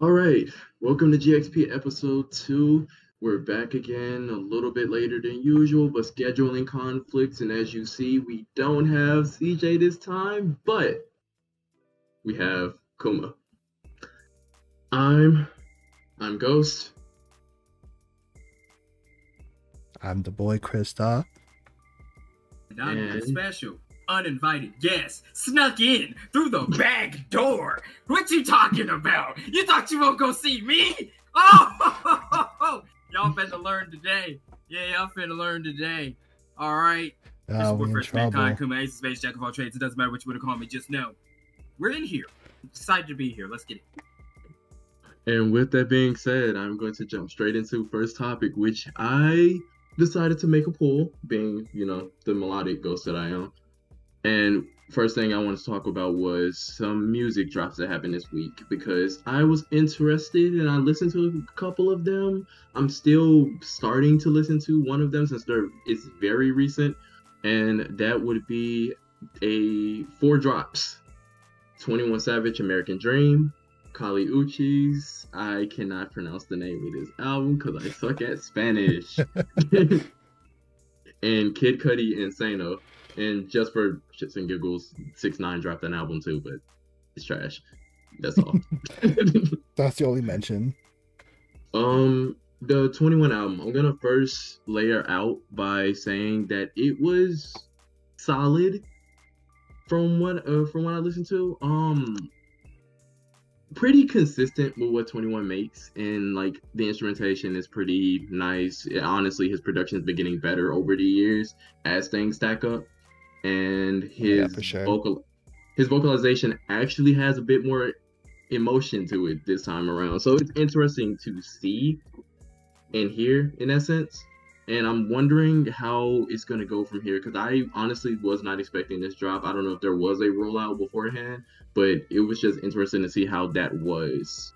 All right, welcome to GXP episode two. We're back again a little bit later than usual, but scheduling conflicts, and as you see, we don't have CJ this time, but we have Kuma. I'm I'm Ghost. I'm the boy Krista. And I'm And- special, uninvited guest, snuck in through the back door. What you talking about? You thought you won't go see me? Oh, y'all better learn today. Yeah, y'all finna learn today. All right. Oh, this Oh, is we what in Fresh trouble. Mankind, Kuma, Ace of Space, Jack of all trades. It doesn't matter what you want to call me. Just know we're in here. Excited to be here. Let's get it. And with that being said, I'm going to jump straight into first topic, which I decided to make a poll, being, you know, the melodic ghost that I am. And first thing I wanted to talk about was some music drops that happened this week because I was interested and I listened to a couple of them. I'm still starting to listen to one of them since they're it's very recent, and that would be a four drops. 21 Savage American Dream, Kali Uchis. I cannot pronounce the name of this album because I suck at Spanish. and Kid Cudi Insano. And just for shits and giggles, Six Nine dropped an album too, but it's trash. That's all. That's the only mention. um, the 21 album. I'm gonna first layer out by saying that it was solid from what uh, from what I listened to. Um, pretty consistent with what 21 makes and like the instrumentation is pretty nice honestly his production has been getting better over the years as things stack up and his Yeah, sure. vocal his vocalization actually has a bit more emotion to it this time around so it's interesting to see and hear in essence and i'm wondering how it's going to go from here because i honestly was not expecting this drop i don't know if there was a rollout beforehand but it was just interesting to see how that was.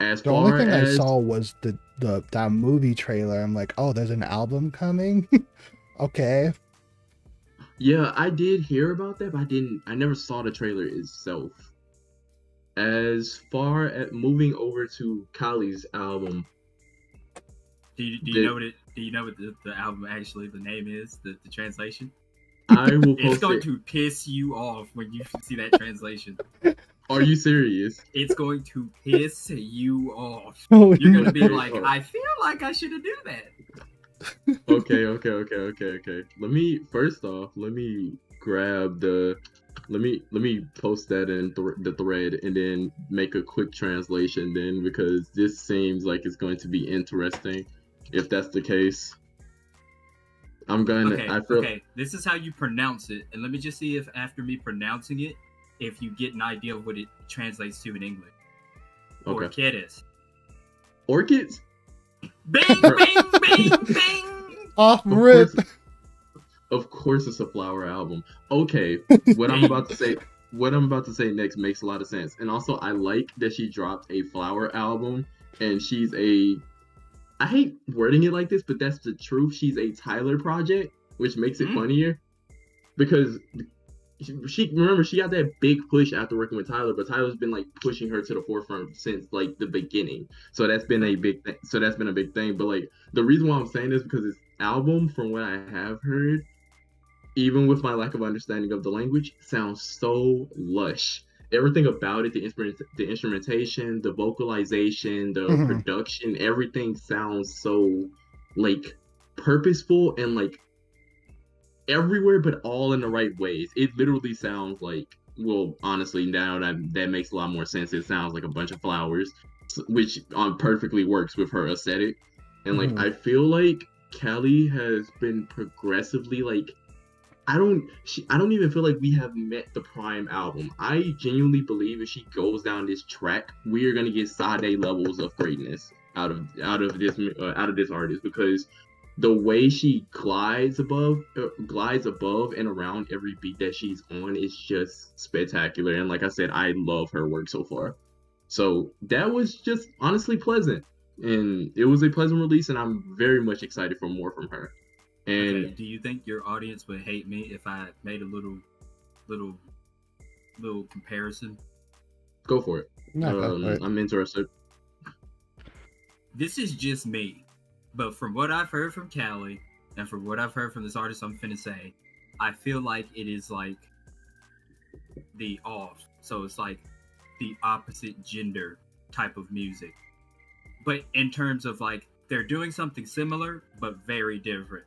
As The far only thing as I saw was the the that movie trailer. I'm like, oh, there's an album coming. okay. Yeah, I did hear about that, but I didn't. I never saw the trailer itself. As far as moving over to Kali's album, Do you, do The- know what it? Do you know what the, the album actually the name is? The, the translation? I will It's going it. to piss you off when you see that translation. Are you serious? It's going to piss you off. Oh, You're gonna be Okay. like, I feel like I should have do that. Okay, okay, okay, okay, okay. Let me first off, let me grab the, let me let me post that in th- the thread and then make a quick translation then because this seems like it's going to be interesting. If that's the case, I'm gonna. Okay, I feel okay. This is how you pronounce it, and let me just see if after me pronouncing it, if you get an idea of what it translates to in English. okay. Orchids. Orchids. Bing, bing, bing, bing. Off Of rip. course, of course, it's a flower album. Okay, what I'm about to say what I'm about to say next makes a lot of sense. And also I like that she dropped a flower album and she's a I hate wording it like this, but that's the truth. She's a Tyler project, which makes it Mhm. funnier. Because she, she remember she got that big push after working with Tyler, but Tyler's been like pushing her to the forefront since like the beginning. So that's been a big thing. So that's been a big thing. But like the reason why I'm saying this because this album, from what I have heard, even with my lack of understanding of the language, sounds so lush. Everything about it, the instrument, the instrumentation, the vocalization, the Mhm. production, everything sounds so like purposeful and like everywhere, but all in the right ways. It literally sounds like, well, honestly, now that that makes a lot more sense. It sounds like a bunch of flowers, which um, perfectly works with her aesthetic. And like, Mhm. I feel like Kelly has been progressively like I don't she, I don't even feel like we have met the prime album. I genuinely believe if she goes down this track, we are gonna get Sade levels of greatness out of out of this uh, out of this artist because the way she glides above uh, glides above and around every beat that she's on is just spectacular. And like I said, I love her work so far. So that was just honestly pleasant, and it was a pleasant release, and I'm very much excited for more from her. And Okay, do you think your audience would hate me if I made a little, little, little comparison? go for it. No, um, for it. I'm interested. This is just me, but from what I've heard from Kali and from what I've heard from this artist, I'm finna say, I feel like it is like the off. So it's like the opposite gender type of music. But in terms of like they're doing something similar but very different.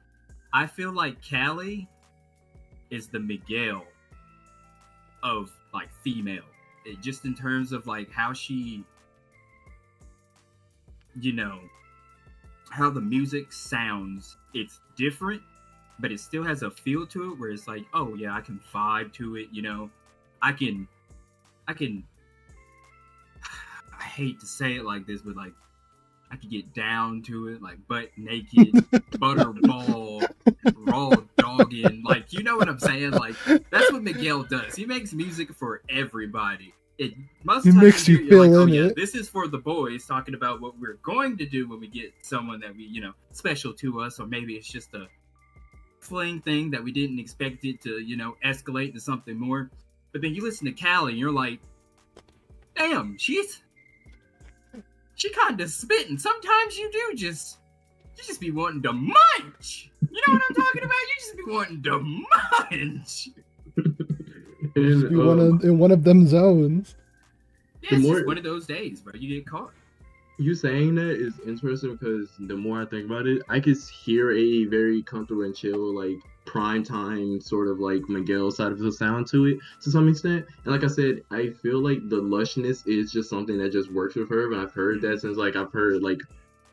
I feel like Kali is the Miguel of like female. It, just in terms of like how she you know how the music sounds it's different but it still has a feel to it where it's like oh yeah i can vibe to it you know? I can i can i hate to say it like this but like i can get down to it like butt naked butterball raw dogging like you know what i'm saying? Like that's what miguel does. He makes music for everybody it must He times makes you. you're like, feel oh, yeah, it." this is for the boys talking about what we're going to do when we get someone that we you know special to us or maybe it's just a fling thing that we didn't expect it to you know escalate to something more. But then you listen to Kali and you're like damn she's she kind of spitting. Sometimes you do just you just be wanting to munch. You know what i'm talking about? You just be wanting to munch And, You one um, of, in one of them zones. yeah, The it's more- just one of those days bro you get caught you saying that is interesting because the more I think about it, I could hear a very comfortable and chill, like prime time sort of like Miguel side of the sound to it to some extent. And like I said, I feel like the lushness is just something that just works with her. And I've heard that since like I've heard like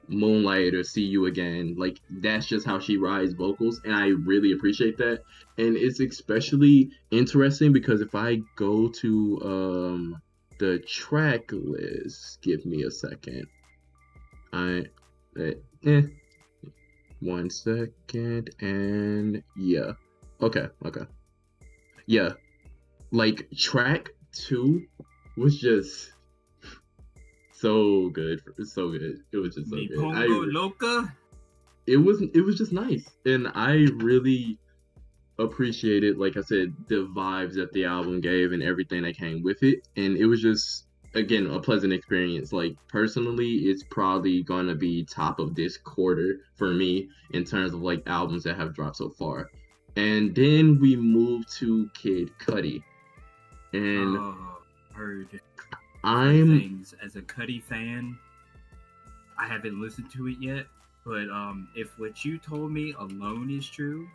Moonlight or See You Again. Like that's just how she rides vocals, and I really appreciate that. And it's especially interesting because if I go to um the track list, give me a second. I eh, eh. one second and yeah. Okay, okay. Yeah. Like track two was just so good. So good. It was just so good. I, loca it was it was just nice and i really appreciated like i said the vibes that the album gave and everything that came with it and it was just again a pleasant experience like personally it's probably gonna be top of this quarter for me in terms of like albums that have dropped so far and then we moved to kid cudi and oh, heard i'm things as a Cudi fan. I haven't listened to it yet, but um, if what you told me alone is true,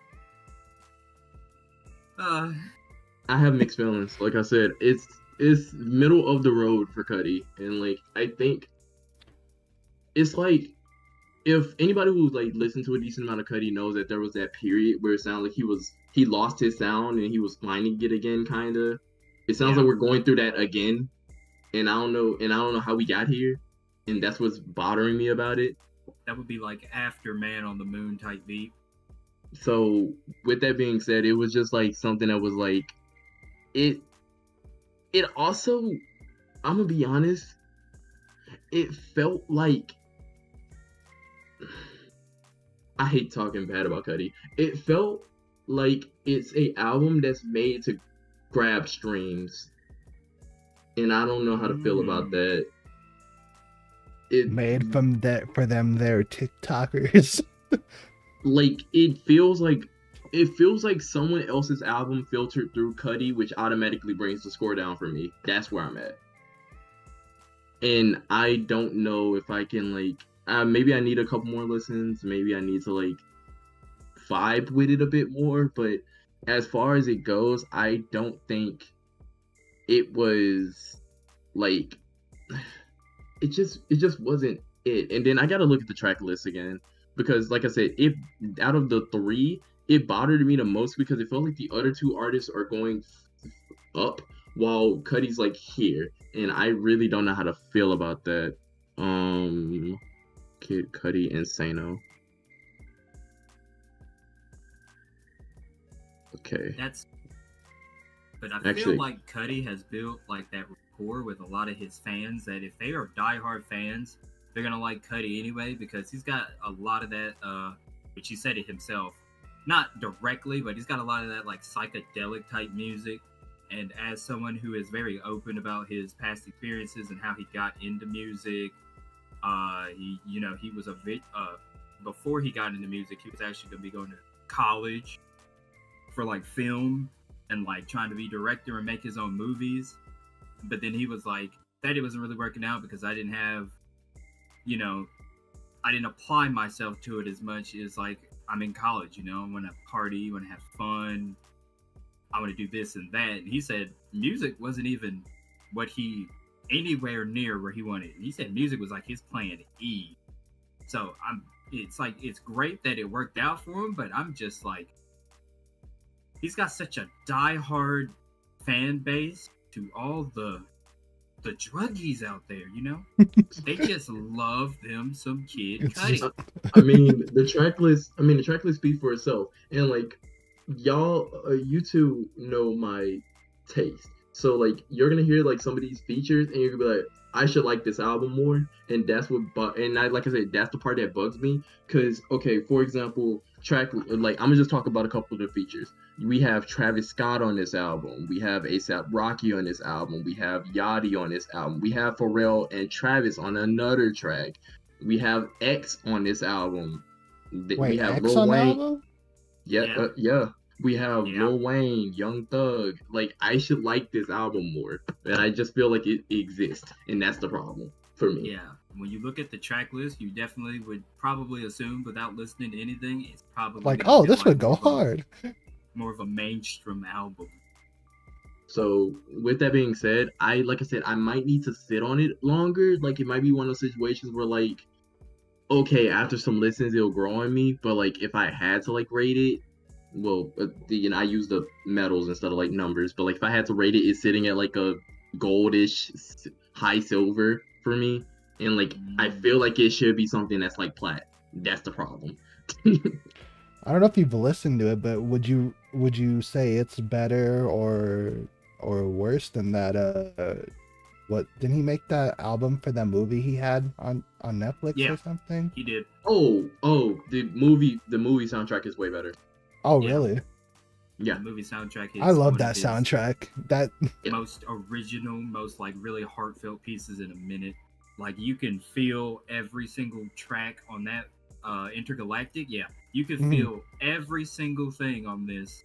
uh, I have mixed feelings. Like I said, it's it's middle of the road for Cudi, and like I think it's like if anybody who's like listened to a decent amount of Cudi knows that there was that period where it sounded like he was he lost his sound and he was finding it again, kind of. It sounds Yeah. like we're going through that again, and I don't know, and I don't know how we got here, and that's what's bothering me about it. that would be like after Man on the Moon type beat. so with that being said it was just like something that was like it it also i'm gonna be honest it felt like i hate talking bad about Cudi it felt like it's a album that's made to grab streams and i don't know how to feel about Mm. that it Made from that for them, they're TikTokers. like it feels like it feels like someone else's album filtered through Cudi, which automatically brings the score down for me. That's where I'm at. And I don't know if I can like uh, maybe I need a couple more listens, maybe I need to like vibe with it a bit more, but as far as it goes, I don't think it was like it just it just wasn't it. And then I gotta look at the track list again because like I said, if out of the three, it bothered me the most because it felt like the other two artists are going up while Cudi's like here, and I really don't know how to feel about that. Um, Kid Cudi Insano. Okay. That's. But I Actually- feel like Cudi has built like that rapport with a lot of his fans that if they are diehard fans, they're gonna like Cudi anyway because he's got a lot of that. uh Which he said it himself, not directly, but he's got a lot of that like psychedelic type music, And as someone who is very open about his past experiences and how he got into music, uh, he, you know, he was a bit, uh, before he got into music, he was actually going to be going to college for like film and like trying to be director and make his own movies. But then he was like, that it wasn't really working out because I didn't have, you know, I didn't apply myself to it as much as like I'm in college, you know, I want to party, I want to have fun, I want to do this and that. And he said music wasn't even what he anywhere near where he wanted. He said music was like his plan E. So I'm it's like it's great that it worked out for him, but I'm just like he's got such a die-hard fan base to all the the druggies out there, you know? they just love them some kid It's Cudi. just- I mean, the track list. I mean, the track list speaks for itself. And like, y'all, uh, you two know my taste. So like, you're gonna hear like some of these features, and you're gonna be like, I should like this album more. And that's what. But and I like I said, that's the part that bugs me. Cause okay, for example, track like I'm gonna just talk about a couple of the features. We have Travis Scott on this album. We have ASAP Rocky on this album. We have Yachty on this album. We have Pharrell and Travis on another track. We have X on this album. Wait, we have X Lil on the Wayne. album? Yeah, Yeah. Uh, yeah. We have Yeah. Lil Wayne, Young Thug. Like I should like this album more, and I just feel like it exists, and that's the problem for me. Yeah, when you look at the track list, you definitely would probably assume without listening to anything, it's probably Like, oh, this would go more of a- hard. More of a mainstream album. So with that being said, I like I said, I might need to sit on it longer. Like it might be one of those situations where like, okay, after some listens, it'll grow on me. But like if I had to like rate it, well, uh, the, you know, I use the medals instead of like numbers. But like if I had to rate it, it's sitting at like a goldish, high silver for me. And like I Mm. feel like it should be something that's like plat. That's the problem. I don't know if you've listened to it, but would you would you say it's better or or worse than that? Uh, what didn't he make that album for that movie he had on on Netflix Yeah. or something? He did. oh, oh, the movie, the movie soundtrack is way better. Oh, Yeah. really? Yeah. The movie soundtrack is I love that soundtrack. That most original, most like really heartfelt pieces in a minute. Like you can feel every single track on that uh intergalactic. Yeah, you could Mhm. feel every single thing on this.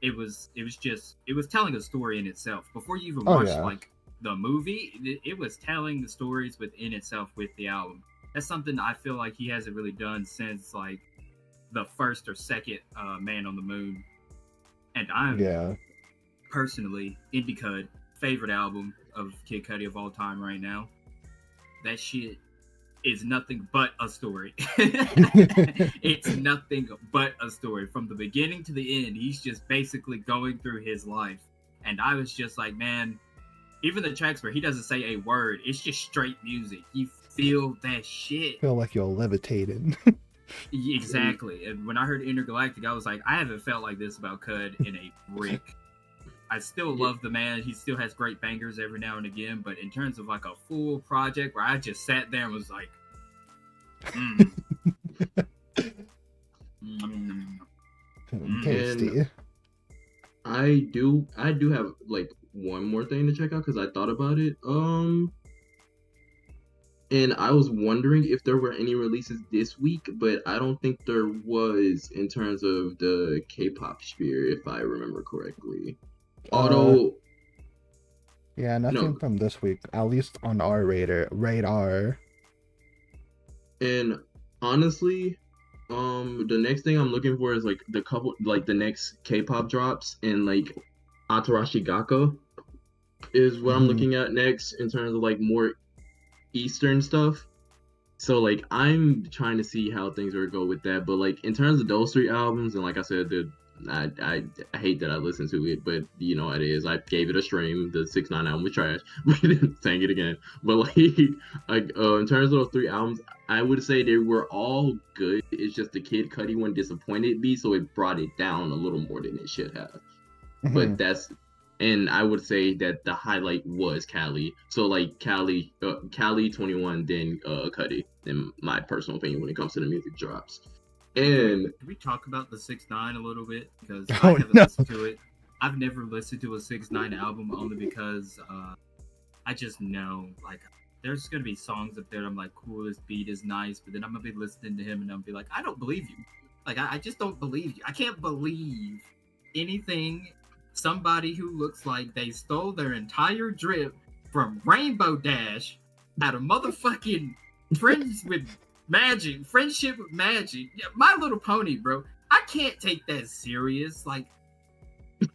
It was it was just it was telling a story in itself. Before you even Oh, watched yeah. like the movie, it, it was telling the stories within itself with the album. That's something I feel like he hasn't really done since like the first or second uh, Man on the Moon. And I'm yeah. personally Indicud favorite album of Kid Cudi of all time right now. That shit is nothing but a story. it's nothing but a story from the beginning to the end. He's just basically going through his life, and I was just like, man. Even the tracks where he doesn't say a word, it's just straight music. You feel that shit. Feel like you're levitating. Exactly. And when I heard Intergalactic, I was like, I haven't felt like this about Cud in a brick. I still Yeah. love the man. He still has great bangers every now and again. But in terms of like a full project where I just sat there and was like, mm. Mm. Mm. Tasty. I do I do have like one more thing to check out because I thought about it. Um and I was wondering if there were any releases this week, but I don't think there was in terms of the K-pop sphere, if I remember correctly. Uh, yeah, nothing no. from this week. At least on our radar. Radar. And honestly, um, the next thing I'm looking for is like the couple, like the next K-pop drops, and like Atarashii Gakko is what I'm Mhm. looking at next in terms of like more Eastern stuff. So like I'm trying to see how things are gonna go with that, but like in terms of those three albums, and like I said, the I, I I hate that I listened to it, but you know it is. I gave it a stream. The six nine album was trash. Sang it again, but like like uh, in terms of those three albums, I would say they were all good. It's just the Kid Cudi one disappointed me, so it brought it down a little more than it should have. Mhm. But that's and I would say that the highlight was Kali. So like Kali, uh, Kali twenty one, then uh, Cudi, in my personal opinion when it comes to the music drops. And Can we talk about the six nine a little bit because Oh, I haven't no. listened to it. I've never listened to a Six Nine album only because uh, I just know like there's gonna be songs up there. I'm like, cool, this beat is nice, but then I'm gonna be listening to him and I'm gonna be like, I don't believe you. Like I, I just don't believe you. I can't believe anything. Somebody who looks like they stole their entire drip from Rainbow Dash out of motherfucking friends with magic, friendship with magic. Yeah, My Little Pony, bro. I can't take that serious. Like,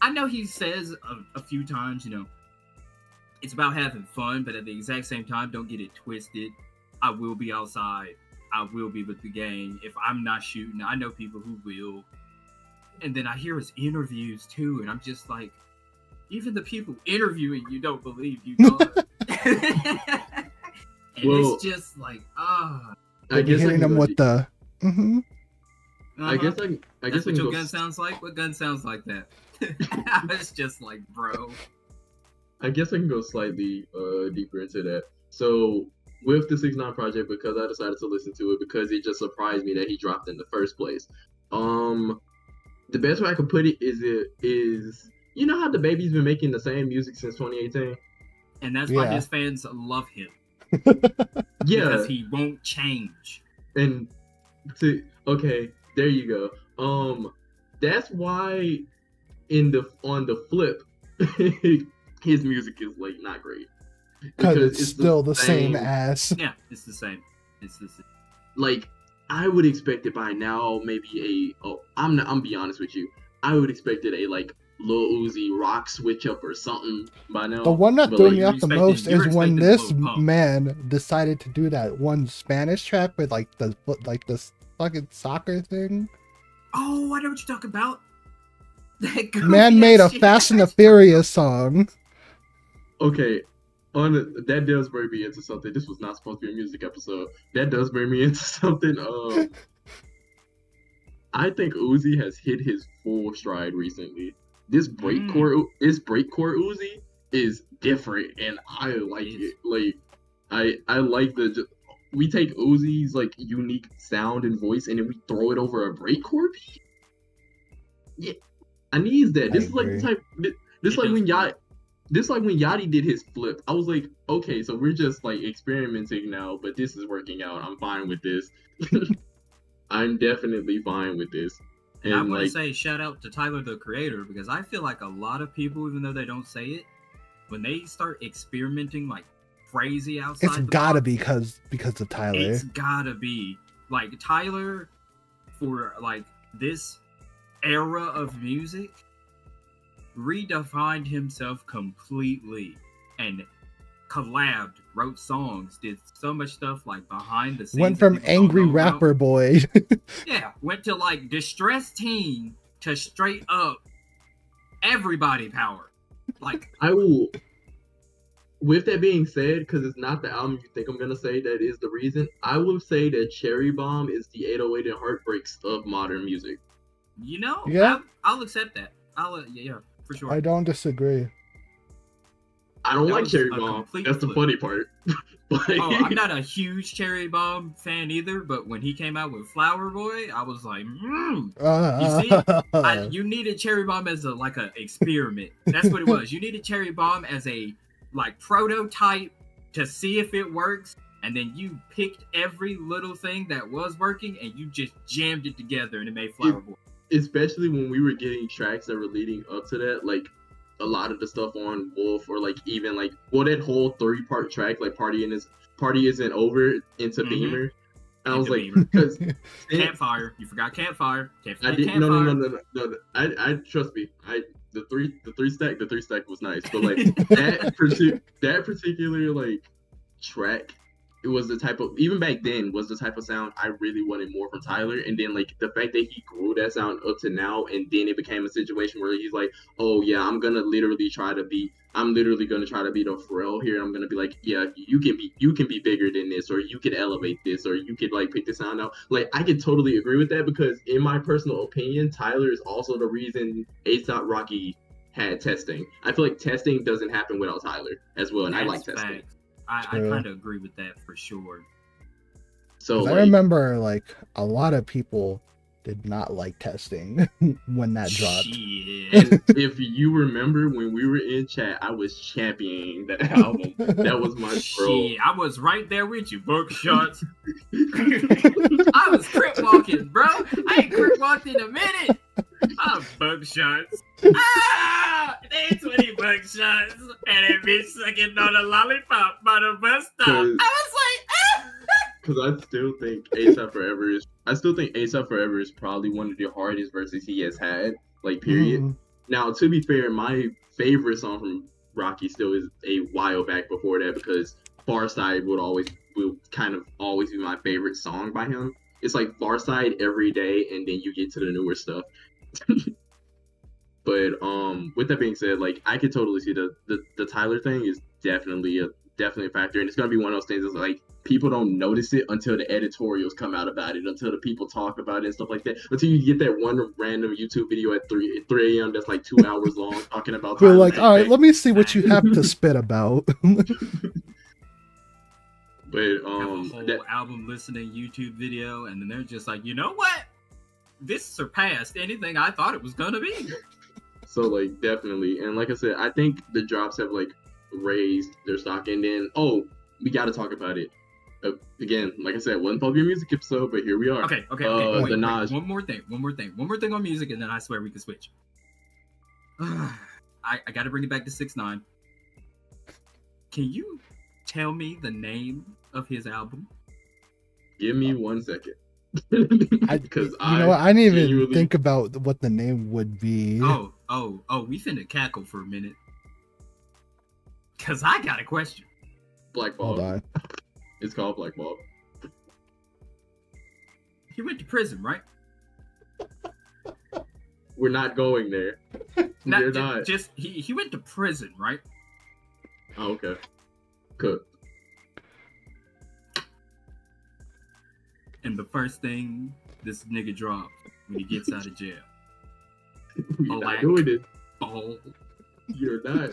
I know he says a, a few times, you know, it's about having fun, but at the exact same time, don't get it twisted. I will be outside. I will be with the gang. If I'm not shooting, I know people who will. And then I hear his interviews too, and I'm just like, even the people interviewing you don't believe you, dog. and Well- it's just like, ah. I guess I hitting can them go with deep. the. hmm I guess I, I Uh-huh. That's guess what your go. gun sounds like. What gun sounds like that? I was just like, bro. I guess I can go slightly uh, deeper into that. So with the Six Nine project, because I decided to listen to it because it just surprised me that he dropped in the first place. Um, the best way I could put it is it is you know how the baby's been making the same music since 2018. And that's why Yeah. his fans love him Yeah, because he won't change. and to okay, there you go. Um, that's why in the on the flip, his music is like not great Because it's, still the same ass. Yeah, it's the same. It's the same. like I would expect it by now maybe a oh I'm not I'm be honest with you. I would expect it a like Lil Uzi rock switch up or something by now. The one that But, threw like, me off the most is when this man decided to do that one Spanish track with like the like this fucking soccer thing. Oh, I know what you're talking about. Man made a shit. Fast and the Furious song. Okay, on the, that does bring me into something. This was not supposed to be a music episode. That does bring me into something. Um, I think Uzi has hit his full stride recently. This breakcore, mm. this breakcore Uzi is different, and I like It is. it. Like, I I like the. We take Uzi's like unique sound and voice, and then we throw it over a breakcore beat. Yeah, I need that. I This is like the type. This, this It like when work. Yacht. This like when Yachty did his flip. I was like, okay, so we're just like experimenting now, but this is working out. I'm fine with this. I'm definitely fine with this. And I And want like, to say shout out to Tyler the Creator because I feel like a lot of people, even though they don't say it, when they start experimenting like crazy outside, It's the gotta box, be because because of Tyler. It's gotta be like Tyler for like this era of music redefined himself completely and collabed, wrote songs, did so much stuff like behind the scenes. Went from angry know about. rapper boy. Yeah, went to like distressed teen to straight up everybody power. Like I will. With that being said, because it's not the album you think I'm gonna say that is the reason, I will say that Cherry Bomb is the 808 and Heartbreaks of modern music. you know, Yeah. I'll, I'll accept that. I'll uh, yeah, yeah, for sure. I don't disagree. I don't That like Cherry Bomb. complete That's the flip. funny part. but oh, I'm not a huge Cherry Bomb fan either, but when he came out with Flower Boy, I was like, mm, Uh, I, you needed Cherry Bomb as a like a experiment. That's what it was. You needed Cherry Bomb as a like prototype to see if it works, and then you picked every little thing that was working and you just jammed it together and it made Flower Boy. especially when we were getting tracks that were leading up to that, like a lot of the stuff on Wolf, or like even like well that whole three part track, like Party in is Party isn't over into Mhm. Bimmer. And I was like, because Campfire. You forgot Campfire. Can't I did Campfire. no no no no no no. I I trust me. I the three the three stack the three stack was nice, but like that partic- that particular like track it was the type of even back then was the type of sound I really wanted more from Tyler. And then like the fact that he grew that sound up to now and then it became a situation where he's like oh yeah I'm gonna literally try to be I'm literally gonna try to be the Pharrell here. I'm gonna be like yeah you can be you can be bigger than this or you can elevate this or you could like pick the sound out. Like I can totally agree with that because in my personal opinion Tyler is also the reason ASAP Rocky had testing. I feel like testing doesn't happen without Tyler as well and I like testing. facts. I, I kind of agree with that for sure. so 'Cause I remember like a lot of people did not like testing when that dropped. Shit. if you remember when we were in chat, I was championing that album. That was my bro. Shit, I was right there with you, buckshots. I was crip walking, bro. I ain't crip walked in a minute. I'm buckshots. Ah, they 20 buckshots, and that bitch sucking on a lollipop by the bus stop. I was like, ah. Because I still think ASAP Forever is. I still think ASAP Forever is probably one of the hardest verses he has had. Like period. Mhm. Now, to be fair, my favorite song from Rocky still is a while back before that because Far Side would always will kind of always be my favorite song by him. It's like Far Side every day, and then you get to the newer stuff. but um, with that being said, like I could totally see the, the the Tyler thing is definitely a definitely a factor, and it's gonna be one of those things that's like people don't notice it until the editorials come out about it, until the people talk about it and stuff like that. Until you get that one random YouTube video at three three a.m. that's like two hours long talking about. We're like, all right, let me see what you have to spit about. But have a um, whole that, album listening YouTube video, and then they're just like, you know what? This surpassed anything I thought it was gonna be. so like definitely, and like I said, I think the drops have like raised their stock, and then oh, we got to talk about it. Uh, again, like I said, wasn't supposed to be a music episode, but here we are. Okay, okay, okay. Uh, wait, the wait, Nas- One more thing, one more thing, one more thing on music, and then I swear we can switch. I, I got to bring it back to six nine. Can you tell me the name of his album? Give me one second. I- Because you I, know what? I didn't even genuinely- think about what the name would be. Oh, oh, oh, we finna cackle for a minute. Cause I got a question. Black Hold Ball. on. It's called Black Ball. He went to prison, right? We're not going there. Not, We're ju- not. Just he, he went to prison, right? Oh, okay. Good. And the first thing this nigga dropped when he gets out of jail, We're Black not doing this. ball, You're not.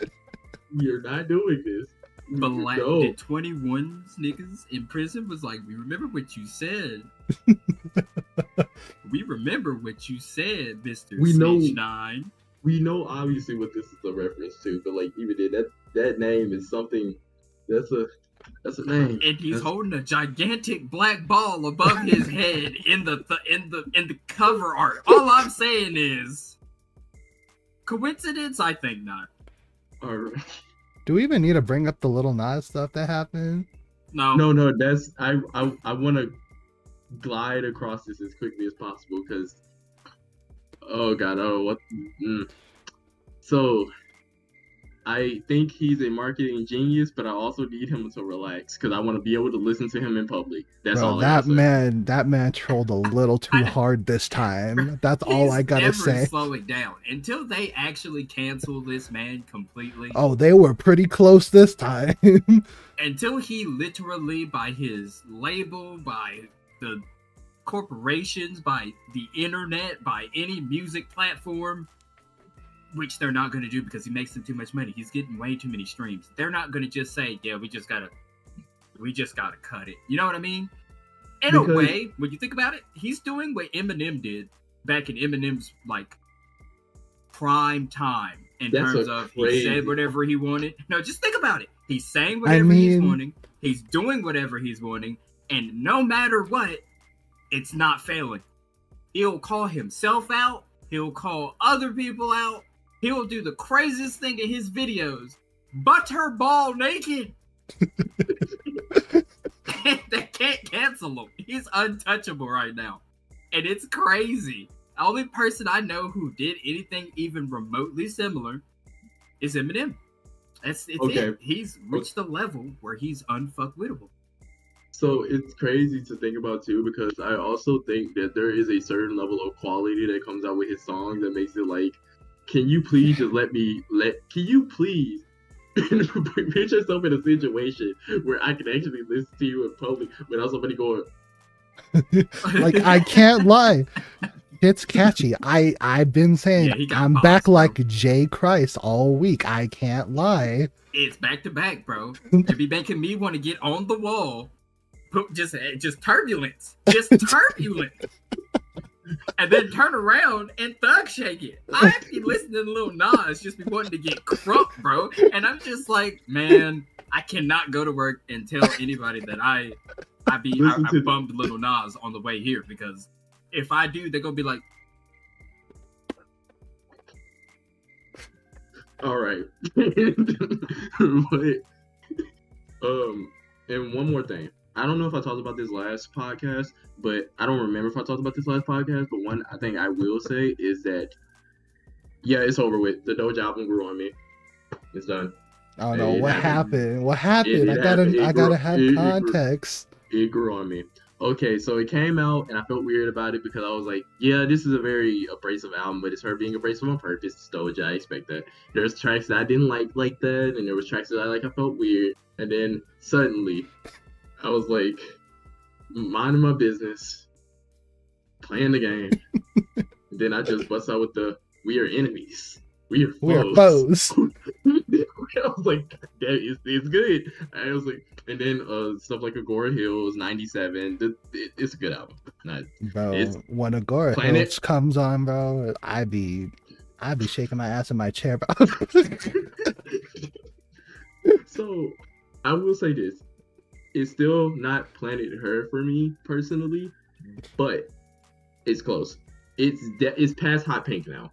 You're not doing this. black. No. The 21 niggas in prison was like, we remember what you said. we remember what you said, Mister We know nine. we know obviously what this is a reference to, but like even then, that that name is something. That's a that's a name. and he's That's- holding a gigantic black ball above his head in the, th- in the in the cover art. All I'm saying is coincidence. I think not. Or- Do we even need to bring up the little Nas stuff that happened? No, no, no, that's I I I want to glide across this as quickly as possible because oh god, oh what? Mm. So I think he's a marketing genius, but I also need him to relax because I want to be able to listen to him in public. That's Bro, all. I that man, that man trolled a little too hard this time. That's all I gotta never say. slowing down until they actually cancel this man completely. Oh, they were pretty close this time. Until he literally, by his label, by the corporations, by the internet, by any music platform, which they're not going to do because he makes them too much money. He's getting way too many streams. They're not going to just say, "Yeah, we just gotta, we just gotta cut it." You know what I mean? In a way, when you think about it, he's doing what Eminem did back in Eminem's like prime time in That's terms of he said whatever he wanted. No, just think about it. He's saying I whatever he's wanting. He's doing whatever he's wanting, and no matter what, it's not failing. He'll call himself out. He'll call other people out. He'll do the craziest thing in his videos. Butterball naked. they can't cancel him. He's untouchable right now. And it's crazy. The only person I know who did anything even remotely similar is Eminem. That's it's Okay. it. He's reached the level where he's unfuckwittable. So it's crazy to think about too because I also think that there is a certain level of quality that comes out with his songs that makes it like, can you please just let me let? Can you please put yourself in a situation where I can actually listen to you in public without somebody going, like I can't lie. It's catchy. I I've been saying Yeah, I'm boss, back bro. like J Christ all week. I can't lie. It's back to back, bro. To be making me want to get on the wall. Just eh, just turbulence. Just turbulence. And then turn around and thug shake it. I be listening to Lil Nas just be wanting to get crunk, bro. And I'm just like, man, I cannot go to work and tell anybody that I I be I, Listen I bummed Lil Nas on the way here because if I do, they're gonna be like, All right. but, um, and one more thing. I don't know if I talked about this last podcast, but I don't remember if I talked about this last podcast. But one I think I will say is that, yeah, it's over with. The Doja album grew on me. It's done. I don't know It what happened. happened. What happened? it I gotta, happened. It I gotta have it- it grew. context. It grew on me. Okay, so it came out, and I felt weird about it because I was like, yeah, this is a very abrasive album, but it's her being abrasive on purpose. It's Doja, I expect that. There's tracks that I didn't like like that, and there was tracks that I like I felt weird, and then suddenly, I was like, minding my business, playing the game. then I just bust out with the "We are enemies, we are foes." We are foes. I was like, is it's good. I was like, and then uh stuff like Agora Hills, '97. th- it- It's a good album. Not, Bro, It's when Agora Planet- Hills comes on, bro, I be, I be shaking my ass in my chair, bro. so I will say this: it's still not Planet Her for me personally, but it's close. It's de- it's past Hot Pink now.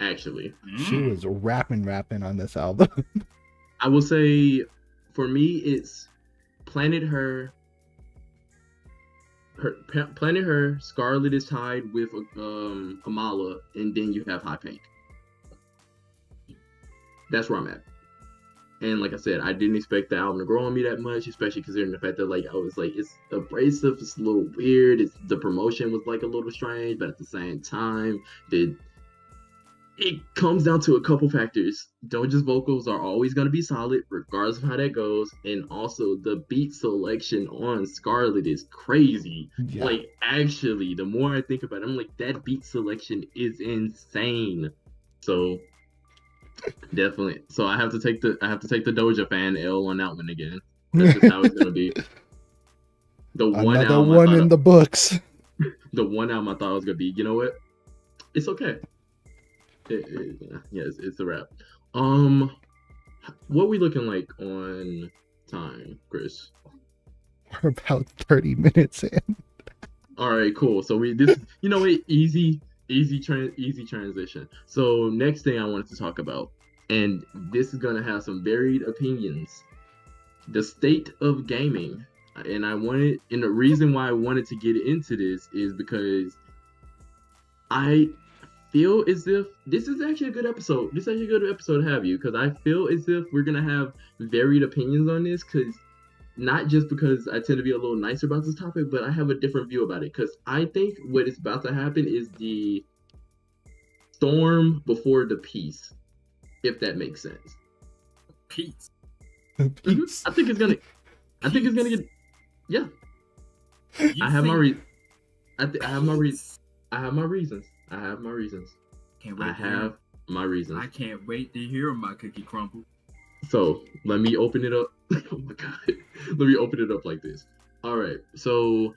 Actually, she "Mm, was rapping, rapping on this album. I will say for me, it's Planet Her. Her Pa- Planet Her, Scarlet is tied with um Kamala, and then you have Hot Pink. That's where I'm at. And like I said, I didn't expect the album to grow on me that much, especially considering the fact that like I was like, it's abrasive, it's a little weird. It's the promotion was like a little strange, but at the same time, the it comes down to a couple factors. Doja's vocals are always going to be solid, regardless of how that goes. And also, the beat selection on Scarlet is crazy. Yeah. Like, actually, the more I think about it, I'm like, that beat selection is insane. So, definitely. So I have to take the I have to take the Doja fan L on that one again. That's just how it's gonna be. The one Another album one in the books. the one album I thought it was gonna be. You know what? It's okay. It, it, yeah, it's, it's a wrap. Um, what we looking like on time, Chris? We're about 30 minutes in. All right, cool. So we this, you know, what? easy, easy, tran easy transition. So next thing I wanted to talk about, and this is gonna have some varied opinions. The state of gaming, and I wanted, and the reason why I wanted to get into this is because I feel as if this is actually a good episode. This is actually a good episode to have you because I feel as if we're gonna have varied opinions on this because not just because I tend to be a little nicer about this topic, but I have a different view about it. Because I think what is about to happen is the storm before the peace, if that makes sense. Peace. Peace. Mm-hmm. I think it's gonna. I think it's gonna get. Yeah, You I have my think re- I, th- I have my reasons. I have my reasons. I have my reasons. Can't wait I to hear- have my reasons. I can't wait to hear my cookie crumble. So let me open it up. oh my god. Let me open it up like this. All right. So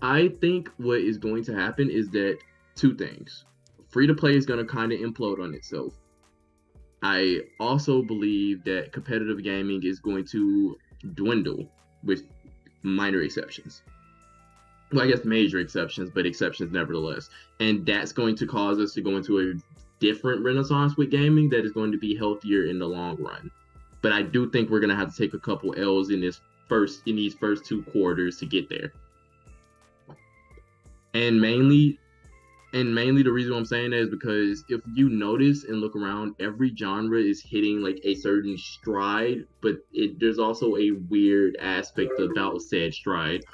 I think what is going to happen is that two things. Free to play is going to kind of implode on itself. I also believe that competitive gaming is going to dwindle with minor exceptions. Well, I guess major exceptions, but exceptions nevertheless. And that's going to cause us to go into a different renaissance with gaming that is going to be healthier in the long run but I do think we're gonna have to take a couple L's in this first in these first two quarters to get there. And mainly and mainly the reason I'm saying that is because if you notice and look around, every genre is hitting like a certain stride, but it there's also a weird aspect about said stride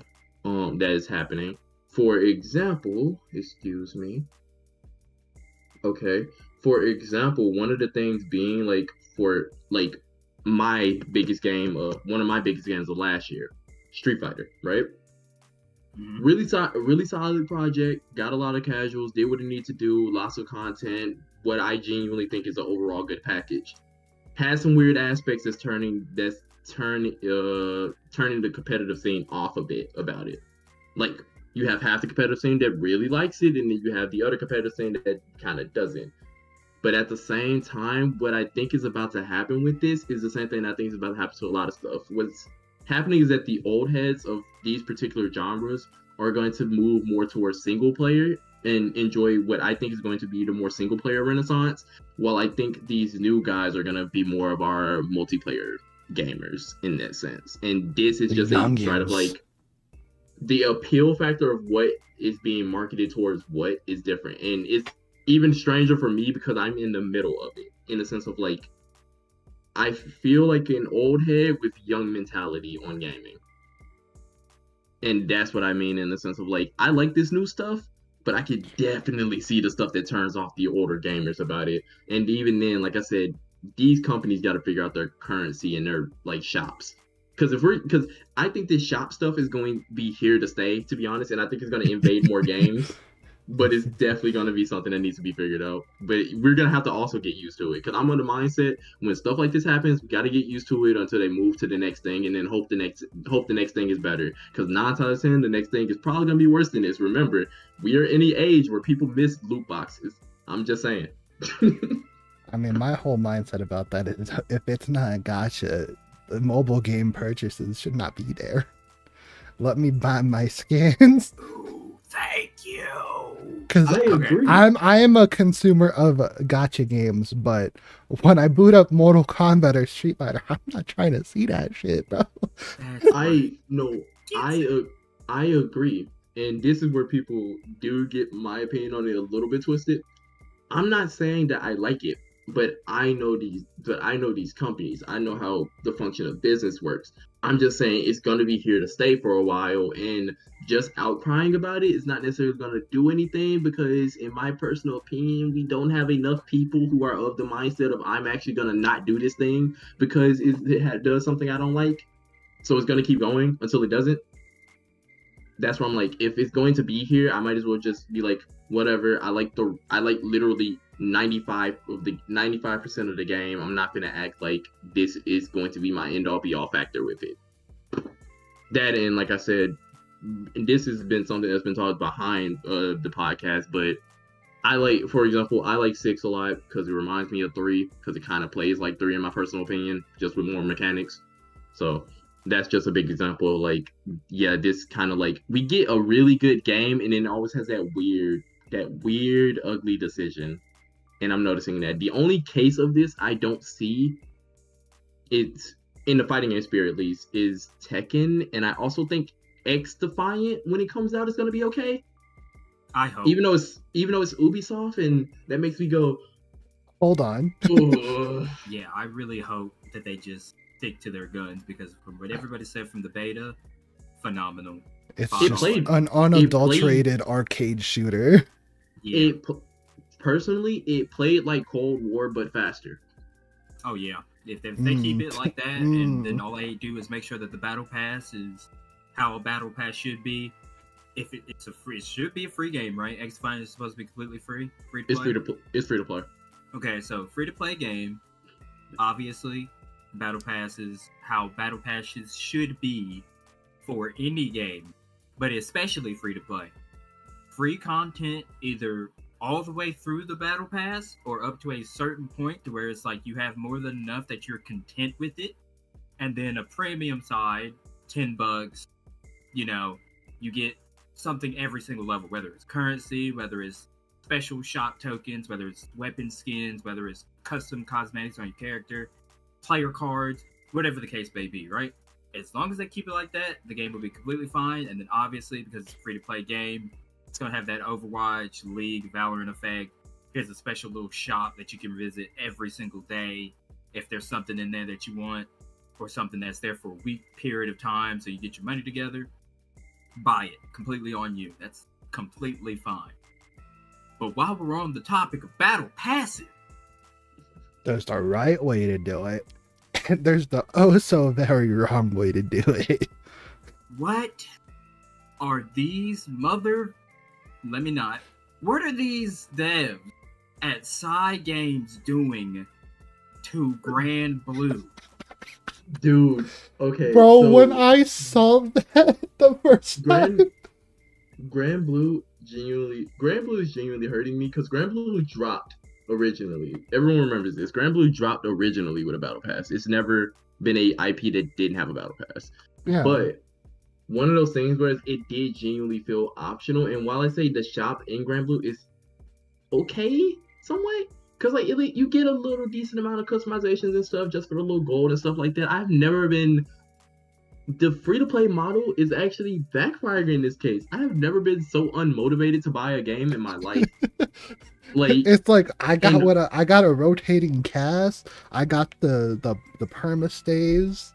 um that is happening. For example, excuse me. Okay. For example, one of the things being like for like my biggest game, uh, one of my biggest games of last year, Street Fighter, right? Mhm. Really, so- really solid project. Got a lot of casuals. Did what it needed to do. Lots of content. What I genuinely think is an overall good package. Has some weird aspects that's turning that's turn uh turning the competitive scene off a bit about it. Like you have half the competitive scene that really likes it, and then you have the other competitive scene that kind of doesn't. But at the same time, what I think is about to happen with this is the same thing I think is about to happen to a lot of stuff. What's happening is that the old heads of these particular genres are going to move more towards single player and enjoy what I think is going to be the more single player renaissance, while I think these new guys are going to be more of our multiplayer gamers in that sense. And this is The just a youngins. try of like the appeal factor of what is being marketed towards what is different. And it's even stranger for me because I'm in the middle of it in the sense of like I feel like an old head with young mentality on gaming. And that's what I mean in the sense of like I like this new stuff, but I could definitely see the stuff that turns off the older gamers about it. And even then, like I said, these companies got to figure out their currency and their like shops. Because if we're because I think this shop stuff is going to be here to stay, to be honest, and I think it's going to invade more games. But it's definitely going to be something that needs to be figured out. But we're going to have to also get used to it. Because I'm on the mindset when stuff like this happens, we got to get used to it until they move to the next thing, and then hope the next hope the next thing is better. Because nine times out of ten, the next thing is probably going to be worse than this. Remember, we are in the age where people miss loot boxes. I'm just saying. I mean, my whole mindset about that is if it's not a gotcha, the mobile game purchases should not be there. Let me buy my skins Ooh, thank you. Because I Okay. agree. I'm I am a consumer of uh, gotcha games, but when I boot up Mortal Kombat or Street Fighter, I'm not trying to see that shit, bro. I no, I uh, I agree, and this is where people do get my opinion on it a little bit twisted. I'm not saying that I like it, but I know these, but I know these companies. I know how the function of business works. I'm just saying it's gonna be here to stay for a while, and just outcrying about it is not necessarily gonna do anything because, in my personal opinion, we don't have enough people who are of the mindset of I'm actually gonna not do this thing because it, does something I don't like. So it's gonna keep going until it doesn't. That's where I'm like, if it's going to be here, I might as well just be like, whatever. I like the, I like literally 95 of the 95 percent of the game. I'm not gonna act like this is going to be my end all be all factor with it. That and like I said, this has been something that's been talked behind uh, the podcast, but I like, for example, I like six a lot because it reminds me of three because it kind of plays like three in my personal opinion, just with more mechanics. So that's just a big example. Of like, yeah, this kind of like we get a really good game, and then always has that weird, that weird, ugly decision. And I'm noticing that the only case of this I don't see, it's in the fighting game spirit at least, is Tekken, and I also think XDefiant when it comes out is gonna be okay. I hope. Even though it's even though it's Ubisoft, and that makes me go, Hold on. Yeah, I really hope that they just stick to their guns because from what everybody said from the beta, phenomenal. It's It just played- an unadulterated arcade shooter. Yeah. it p- personally it played like Cold War but faster. Oh yeah. If they, if they keep Mm. it like that, Mm. and then all they do is make sure that the battle pass is how a battle pass should be. If it, it's a free, it should be a free game, right? XDefiant is supposed to be completely free. Free to It's free to pl- it's free to play. Okay, so free to play game. Obviously, battle passes how battle passes should be for any game, but especially free to play. Free content either all the way through the battle pass or up to a certain point to where it's like you have more than enough that you're content with it. And then a premium side, 10 bucks, you know, you get something every single level, whether it's currency, whether it's special shop tokens, whether it's weapon skins, whether it's custom cosmetics on your character, player cards, whatever the case may be, right? As long as they keep it like that, the game will be completely fine. And then obviously, because it's a free to play game, it's gonna have that Overwatch, League, Valorant effect. Here's a special little shop that you can visit every single day if there's something in there that you want, or something that's there for a week period of time, so you get your money together. Buy it completely on you. That's completely fine. But while we're on the topic of battle passes, There's the right way to do it. And there's the oh so very wrong way to do it. what are these mother? Let me not. What are these devs at Cygames doing to Granblue? Dude, okay. Bro, so when I saw that the first time, Grand Granblue genuinely Granblue is genuinely hurting me because Granblue dropped originally. Everyone remembers this. Granblue dropped originally with a battle pass. It's never been a IP that didn't have a battle pass. Yeah. But one of those things where it did genuinely feel optional. And while I say the shop in Granblue is okay, somewhat, because like it- you get a little decent amount of customizations and stuff just for the little gold and stuff like that. I've never been. The free to play model is actually backfiring in this case. I have never been so unmotivated to buy a game in my life. like it's like I got and- what a, I got a rotating cast. I got the the the perma stays.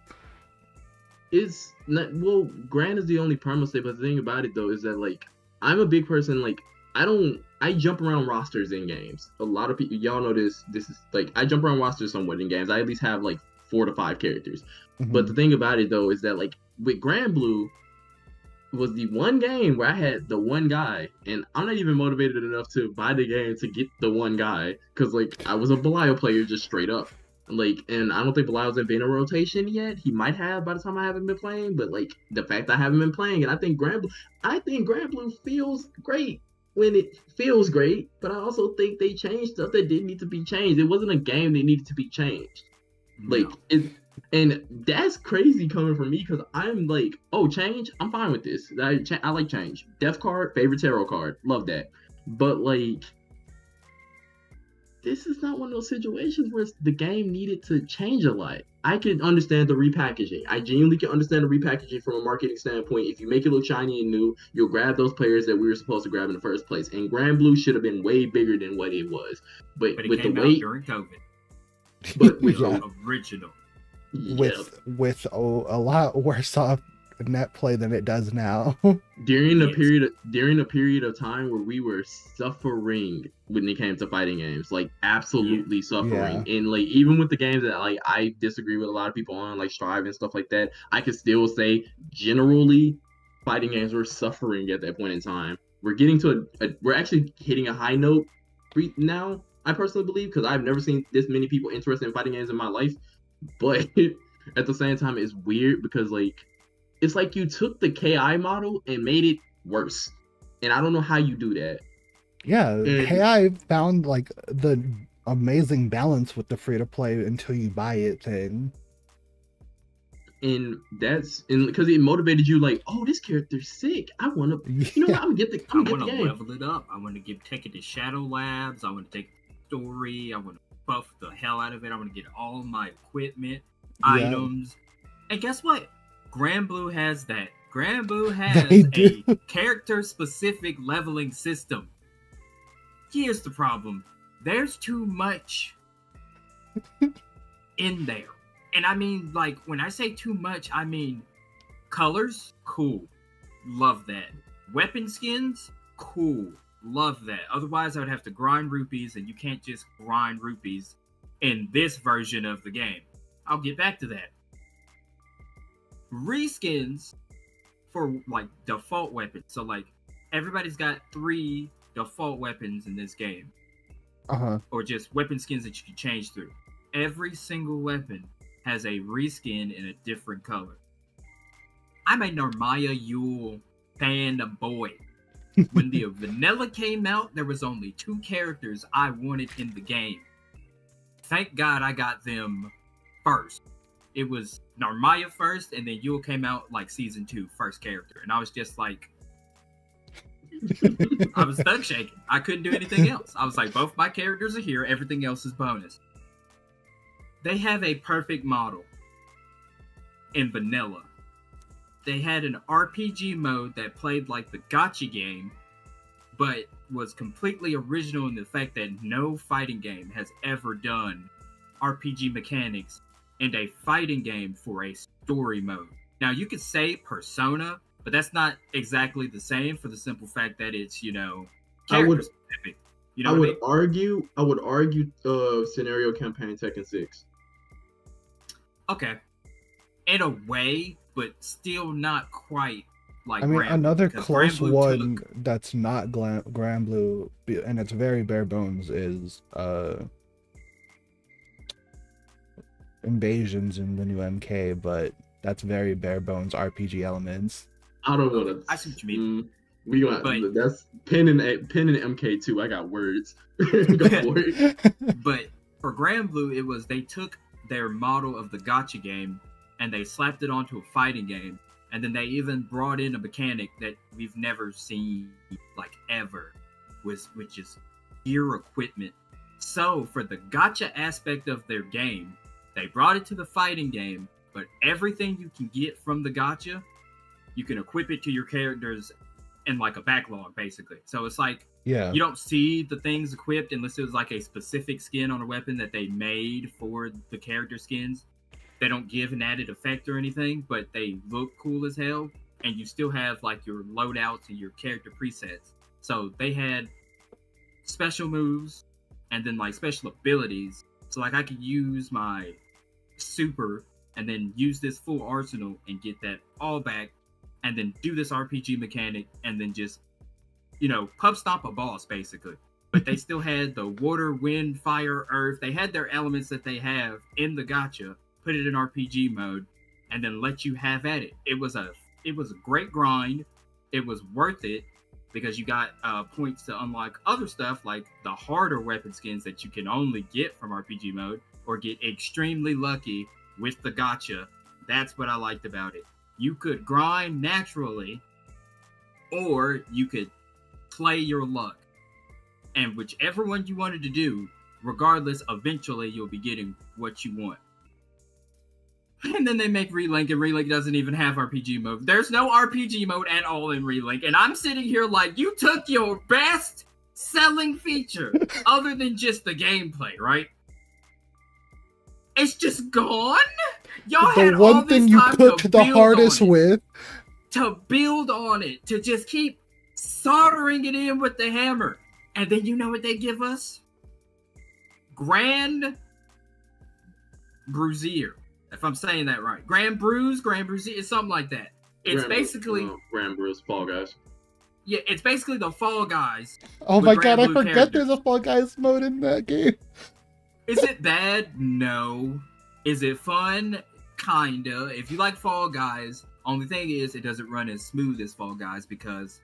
it's not well Gran is the only perma state but the thing about it though is that like i'm a big person like i don't i jump around rosters in games. A lot of people y'all know this this is like i jump around rosters somewhat in games. I at least have like four to five characters. Mhm. but the thing about it though is that like with Granblue was the one game where i had the one guy and i'm not even motivated enough to buy the game to get the one guy because like i was a belial player just straight up like, and I don't think Belial's been in a rotation yet. He might have by the time I haven't been playing, but like the fact I haven't been playing, and I think Granblue, I think Granblue feels great when it feels great, but I also think they changed stuff that didn't need to be changed. It wasn't a game that needed to be changed. Like, No. it, and that's crazy coming from me because I'm like, oh, change, I'm fine with this. I, I like change. Death card, favorite tarot card, love that. But like, this is not one of those situations where the game needed to change a lot. I can understand the repackaging. I genuinely can understand the repackaging from a marketing standpoint. If you make it look shiny and new, you'll grab those players that we were supposed to grab in the first place. And Granblue should have been way bigger than what it was. But, but it with the came out weight, during COVID. but with, Yeah. Original. yeah, with with a, a lot worse off net play than it does now. during the Yes. period of, during a period of time where we were suffering when it came to fighting games like absolutely suffering and like even with the games that like i disagree with a lot of people on like strive and stuff like that i could still say generally fighting games were suffering at that point in time we're getting to a, a we're actually hitting a high note now i personally believe because i've never seen this many people interested in fighting games in my life but at the same time it's weird because like it's like you took the ki model and made it worse and i don't know how you do that yeah, Mm. KI found like the amazing balance with the free to play until you buy it thing. and that's and because it motivated you like oh this character's sick i want to you know what i'm gonna get the I i'm gonna want get to the game level it up. I want to give take it to Shadow Labs. I want to take the story. I want to buff the hell out of it. I want to get all my equipment, Yeah. items. And guess what? Granblue has that. Granblue has a character specific leveling system. Here's the problem. There's too much in there. And I mean like when I say too much, I mean colors, cool. Love that. Weapon skins, cool. Love that. Otherwise, I would have to grind rupees, and you can't just grind rupees in this version of the game. I'll get back to that. Reskins for like default weapons. So, like, everybody's got three default weapons in this game, Uh huh. or just weapon skins that you can change through. Every single weapon has a reskin in a different color. I'm a Narmaya Yuel fan boy. when the vanilla came out, there was only two characters I wanted in the game. Thank God I got them first. It was Narmaya first, and then Yuel came out like season two, first character. And I was just like, I was thug shaking. I couldn't do anything else. I was like, both my characters are here, everything else is bonus. They have a perfect model in vanilla. They had an RPG mode that played like the gotcha game, but was completely original in the fact that no fighting game has ever done RPG mechanics and a fighting game for a story mode. Now, you could say Persona, but that's not exactly the same for the simple fact that it's, you know, I would- specific. You know I what I would mean? argue. I would argue. Uh, scenario campaign Tekken Six. Okay. In a way, but still not quite like I mean, Grand another because close one took- that's not Glam- Granblue, and it's very bare bones, is uh invasions in the new MK, but that's very bare bones RPG elements. I don't know. to. I see what you mean. Mm, we got But- that's pin and eh, pin and MK two. I got words. Go for. But for Granblue, it was they took their model of the gotcha game and they slapped it onto a fighting game, and then they even brought in a mechanic that we've never seen like ever, was which is gear equipment. So for the gotcha aspect of their game, they brought it to the fighting game, but everything you can get from the gotcha, you can equip it to your characters in like a backlog, basically. So it's like yeah. you don't see the things equipped unless it was like a specific skin on a weapon that they made for the character skins. They don't give an added effect or anything, but they look cool as hell. And you still have like your loadouts and your character presets. So they had special moves and then like special abilities. So like I could use my super and then use this full arsenal and get that all back and then do this RPG mechanic and then just you know, pub stop a boss basically. But they still had the water, wind, fire, earth. They had their elements that they have in the gotcha, put it in RPG mode, and then let you have at it. It was a it was a great grind. It was worth it because you got uh, points to unlock other stuff like the harder weapon skins that you can only get from RPG mode or get extremely lucky with the gotcha. That's what I liked about it. You could grind naturally, or you could play your luck. And whichever one you wanted to do, regardless, eventually you'll be getting what you want. And then they make Relink, and Relink doesn't even have RPG mode. There's no RPG mode at all in Relink. And I'm sitting here like, you took your best selling feature, other than just the gameplay, right? It's just gone? Y'all had the all one this thing you time to cooked the hardest with. to build on it, to just keep soldering it in with the hammer. And then you know what they give us? Grand Bruisier. If I'm saying that right. Grand Bruise, Grand Bruisier, it's something like that. It's Grand- basically uh, Grand Bruce Fall Guys. yeah, it's basically the Fall Guys. Oh my Grand god, I Blue forget characters. there's a Fall Guys mode in that game. Is it bad? No. Is it fun? Kinda. If you like Fall Guys, only thing is it doesn't run as smooth as Fall Guys because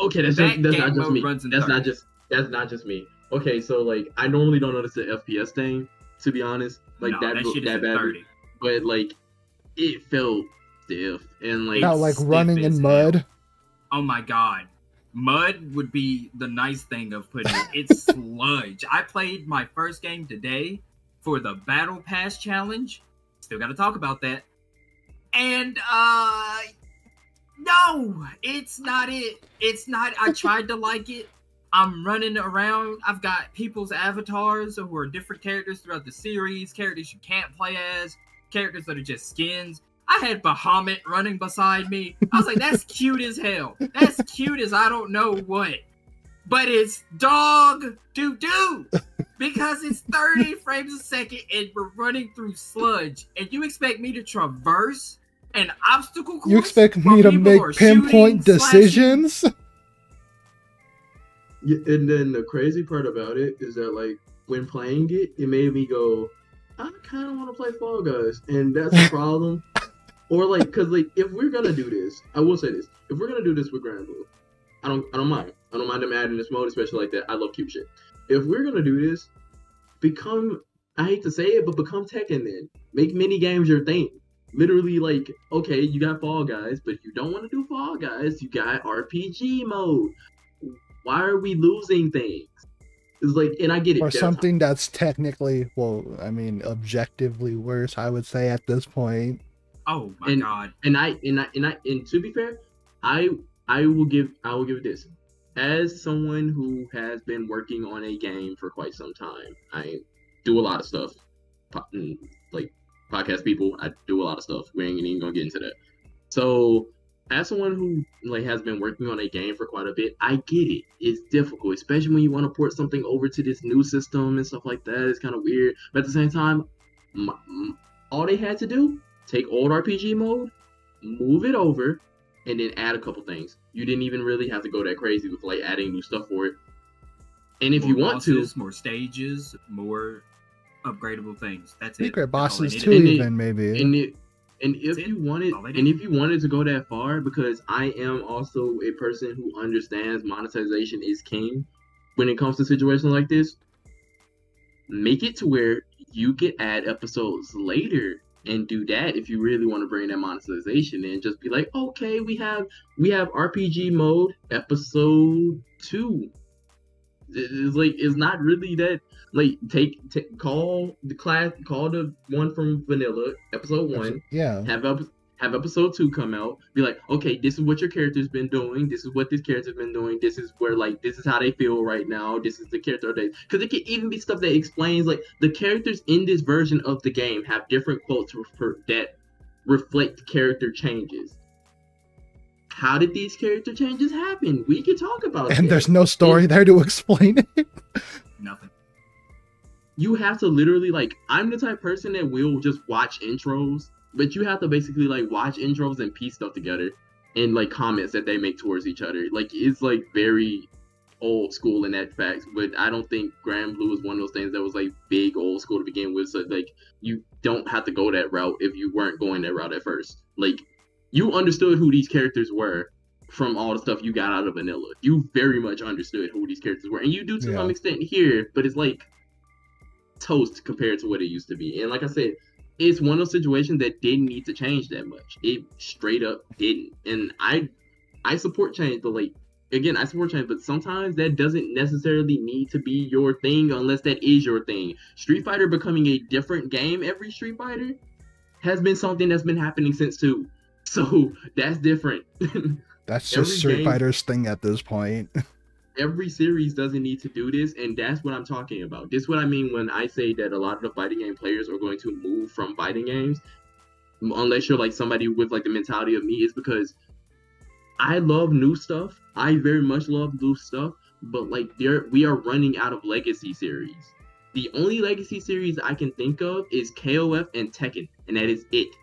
Okay, that's That just that's game not just mode me. runs in That's not just that's not just me. Okay, so like I normally don't notice the FPS thing, to be honest. Like no, that that, that, shit is bad, 30. but like it felt stiff and like Not like running as in hell. mud. Oh my god. Mud would be the nice thing of putting it. It's sludge. I played my first game today for the Battle Pass challenge. Still got to talk about that. And uh no, it's not it. It's not I tried to like it. I'm running around. I've got people's avatars who are different characters throughout the series, characters you can't play as, characters that are just skins. I had Bahamut running beside me. I was like, that's cute as hell. That's cute as I don't know what. But it's dog doo doo. Because it's 30 frames a second and we're running through sludge. And you expect me to traverse an obstacle course? You expect me to make pinpoint slashing? decisions? And then the crazy part about it is that like when playing it, it made me go, I kind of want to play Fall Guys, and that's a problem. or like, cause like if we're gonna do this, I will say this: if we're gonna do this with Granblue, I don't, I don't mind. I don't mind them adding this mode, especially like that. I love cute shit. If we're gonna do this, become, I hate to say it, but become Tekken then. Make mini games your thing. Literally, like, okay, you got Fall Guys, but if you don't want to do Fall Guys, you got RPG mode why are we losing things? It's like, and I get it. or that's- something that's technically, well, I mean, objectively worse, I would say at this point. Oh my And- god. And I, and I, and I, and to be fair, I, I will give, I will give it this. As someone who has been working on a game for quite some time, I do a lot of stuff. Mm, Like podcast people, I do a lot of stuff. We ain't even gonna get into that. So, as someone who like has been working on a game for quite a bit, I get it. It's difficult, especially when you want to port something over to this new system and stuff like that. It's kind of weird, but at the same time, m- m- all they had to do take old RPG mode, move it over, and then add a couple things. You didn't even really have to go that crazy with like adding new stuff for it. And if More you want bosses, to, more stages, more upgradable things. That's it. Secret That's bosses too, And it- even maybe. and it, And if you wanted, All they do. and if you wanted to go that far, because I am also a person who understands monetization is king when it comes to situations like this, make it to where you can add episodes later and do that if you really want to bring that monetization in. Just be like, okay, we have we have RPG mode episode two. It's like it's not really that like take, take call the class call the one from vanilla episode one. Yeah. have ep- have episode two come out. Be like okay this is what your character's been doing. This is what this character's been doing. This is where like this is how they feel right now. This is the character they because it could even be stuff that explains like the characters in this version of the game have different quotes for, that reflect character changes how did these character changes happen we can talk about it. And that. there's no story there to explain it. Nothing. you have to literally like I'm the type of person that will just watch intros, but you have to basically like watch intros and piece stuff together and like comments that they make towards each other. Like it's like very old school in that fact, but I don't think Granblue is one of those things that was like big old school to begin with. So like you don't have to go that route if you weren't going that route at first. Like you understood who these characters were from all the stuff you got out of vanilla. You very much understood who these characters were. And you do to Yeah. some extent here, but it's like toast compared to what it used to be. And like I said, it's one of those situations that didn't need to change that much. It straight up didn't. And I I support change, but like again, I support change, but sometimes that doesn't necessarily need to be your thing unless that is your thing. Street Fighter becoming a different game every Street Fighter has been something that's been happening since two. So that's different. That's just Street game- Fighter's thing at this point. every series doesn't need to do this, and that's what I'm talking about. This is what I mean when I say that a lot of the fighting game players are going to move from fighting games, unless you're like somebody with like the mentality of me, is because I love new stuff. I very much love new stuff, but like there we are running out of legacy series. The only legacy series I can think of is KOF and Tekken, and that is it.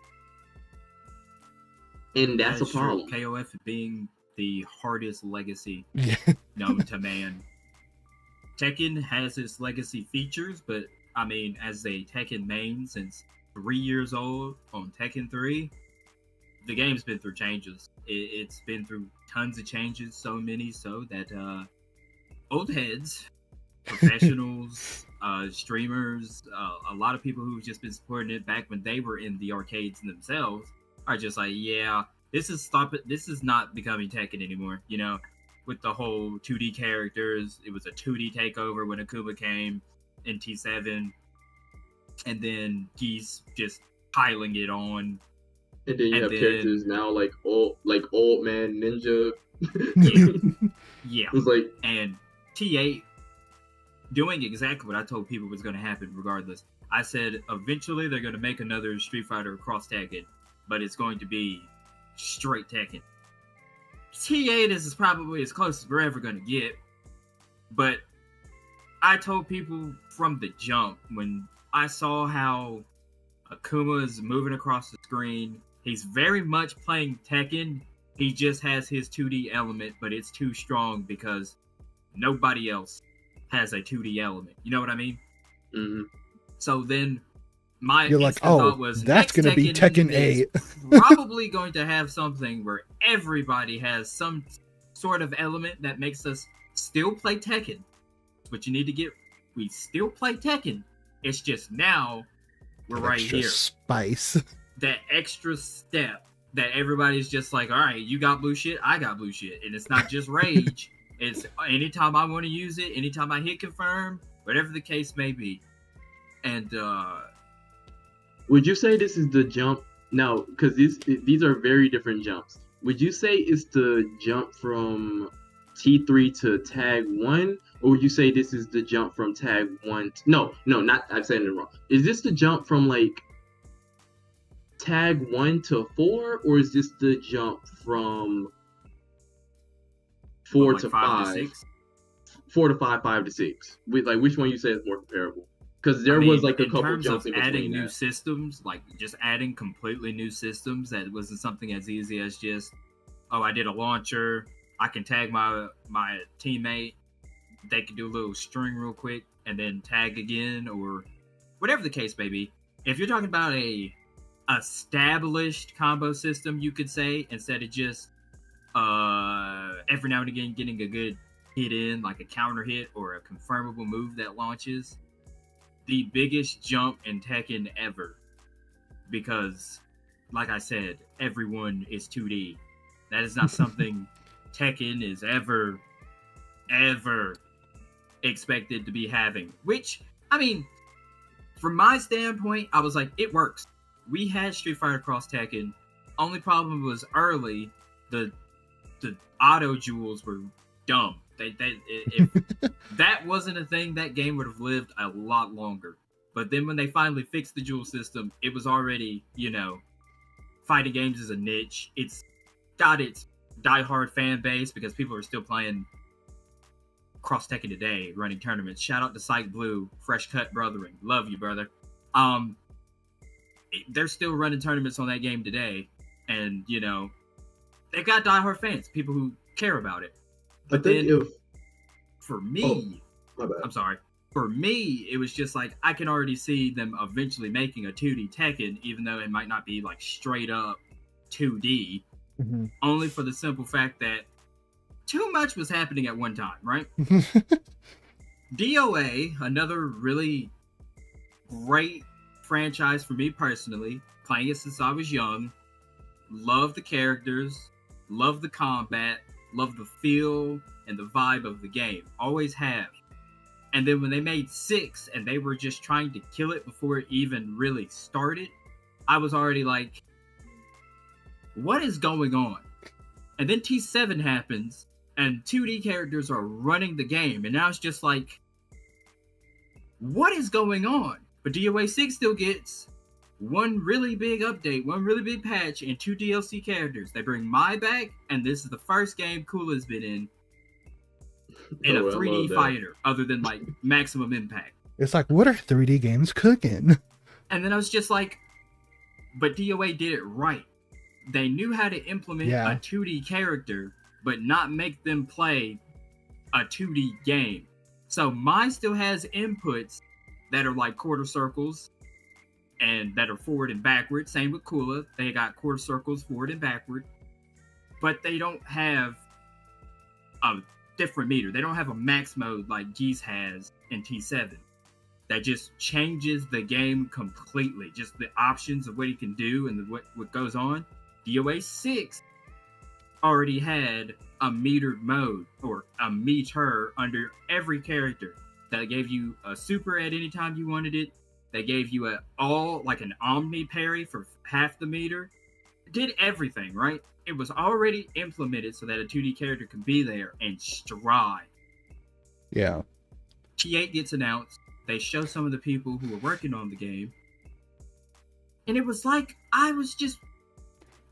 And that's That a is true. KOF being the hardest legacy yeah. known to man. Tekken has its legacy features, but I mean, as a Tekken main since three years old on Tekken 3, the game's been through changes. It, it's been through tons of changes, so many so that uh, old heads, professionals, uh, streamers, uh, a lot of people who've just been supporting it back when they were in the arcades themselves are just like, yeah, this is stop it. This is not becoming Tekken anymore. You know, with the whole 2D characters, it was a 2D takeover when Akuma came in T7, and then Geese just piling it on. And then you And have then- characters now like old like old man ninja. Yeah, It's like and T8 doing exactly what I told people was going to happen regardless. I said eventually they're going to make another Street Fighter cross tag Tekken, but it's going to be straight Tekken. T8 is probably as close as we're ever going to get, but I told people from the jump when I saw how Akuma is moving across the screen, he's very much playing Tekken. He just has his 2D element, but it's too strong because nobody else has a 2D element. You know what I mean? mhm. So then my You're like, oh, was that's gonna be Tekken 8. probably going to have something where everybody has some sort of element that makes us still play Tekken. But you need to get we still play Tekken. It's just now we're That right here. Spice. That extra step that everybody's just like, all right, you got blue shit, I got blue shit. And it's not just rage. it's anytime I want to use it, anytime I hit confirm, whatever the case may be. And uh Would you say this is the jump now? Because these these are very different jumps. Would you say it's the jump from T three to Tag one, or would you say this is the jump from Tag one? t- no, no, not. I'm saying it wrong. Is this the jump from like Tag one to four, or is this the jump from four like to five five? to six. Four to five, five to six. With like, which one you say is more comparable? Because there I was like a in couple terms jumps of adding new that. systems, like just adding completely new systems that wasn't something as easy as just, oh, I did a launcher. I can tag my my teammate. They can do a little string real quick and then tag again, or whatever the case may be. If you're talking about a established combo system, you could say, instead of just uh every now and again getting a good hit in, like a counter hit or a confirmable move that launches. The biggest jump in Tekken ever. Because, like I said, everyone is 2D. That is not something Tekken is ever, ever expected to be having. Which, I mean, from my standpoint, I was like, it works. We had Street Fighter Cross Tekken. Only problem was early, the the auto jewels were dumb. They, they, if that wasn't a thing, that game would have lived a lot longer. But then when they finally fixed the jewel system, it was already, you know, fighting games is a niche. It's got its diehard fan base because people are still playing Cross Tekken today, running tournaments. Shout out to Psych Blue, Fresh Cut Brothering. Love you, brother. Um, they're still running tournaments on that game today, and you know, they've got diehard fans, people who care about it. But then, if for me, my bad. I'm sorry. For me, it was just like I can already see them eventually making a 2D Tekken, even though it might not be like straight up 2D. Mhm. Only for the simple fact that too much was happening at one time, right? DOA, another really great franchise for me personally, playing it since I was young. Love the characters, love the combat, love the feel and the vibe of the game. Always have. And then when they made six and they were just trying to kill it before it even really started, I was already like, what is going on? And then T7 happens and 2D characters are running the game, and now it's just like, what is going on? But DOA 6 still gets one really big update, one really big patch, and two DLC characters. They bring Mai back, and this is the first game Kula's been in in Oh, a I love 3D fighter, other than like Maximum Impact. it's like, what are 3D games cooking? And then I was just like, but DOA did it right. They knew how to implement Yeah. a 2D character, but not make them play a 2D game. So mine still has inputs that are like quarter circles and that are forward and backward. Same with Kula. They got quarter circles forward and backward. But they don't have a different meter. They don't have a max mode like Geese has in T7 that just changes the game completely. Just the options of what he can do and the, what, what goes on. DOA 6 already had a metered mode or a meter under every character that gave you a super at any time you wanted it. They gave you a all like an omni parry for half the meter. Did everything right. It was already implemented so that a 2D character could be there and stride. Yeah. T8 gets announced. They show some of the people who were working on the game. And it was like I was just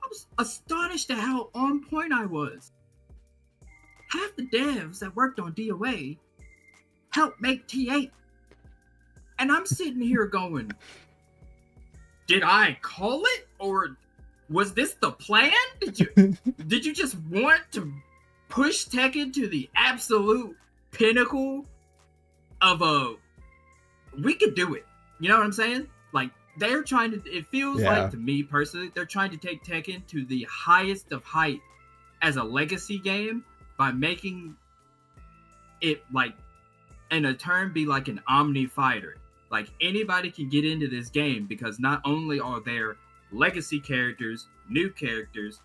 I was astonished at how on point I was. Half the devs that worked on DOA helped make T8. And I'm sitting here going, did I call it or was this the plan? Did you did you just want to push Tekken to the absolute pinnacle of a we could do it. You know what I'm saying? Like they're trying to it feels Yeah. like to me personally, they're trying to take Tekken to the highest of height as a legacy game by making it like in a term be like an omni fighter. Like anybody can get into this game because not only are there legacy characters, new characters,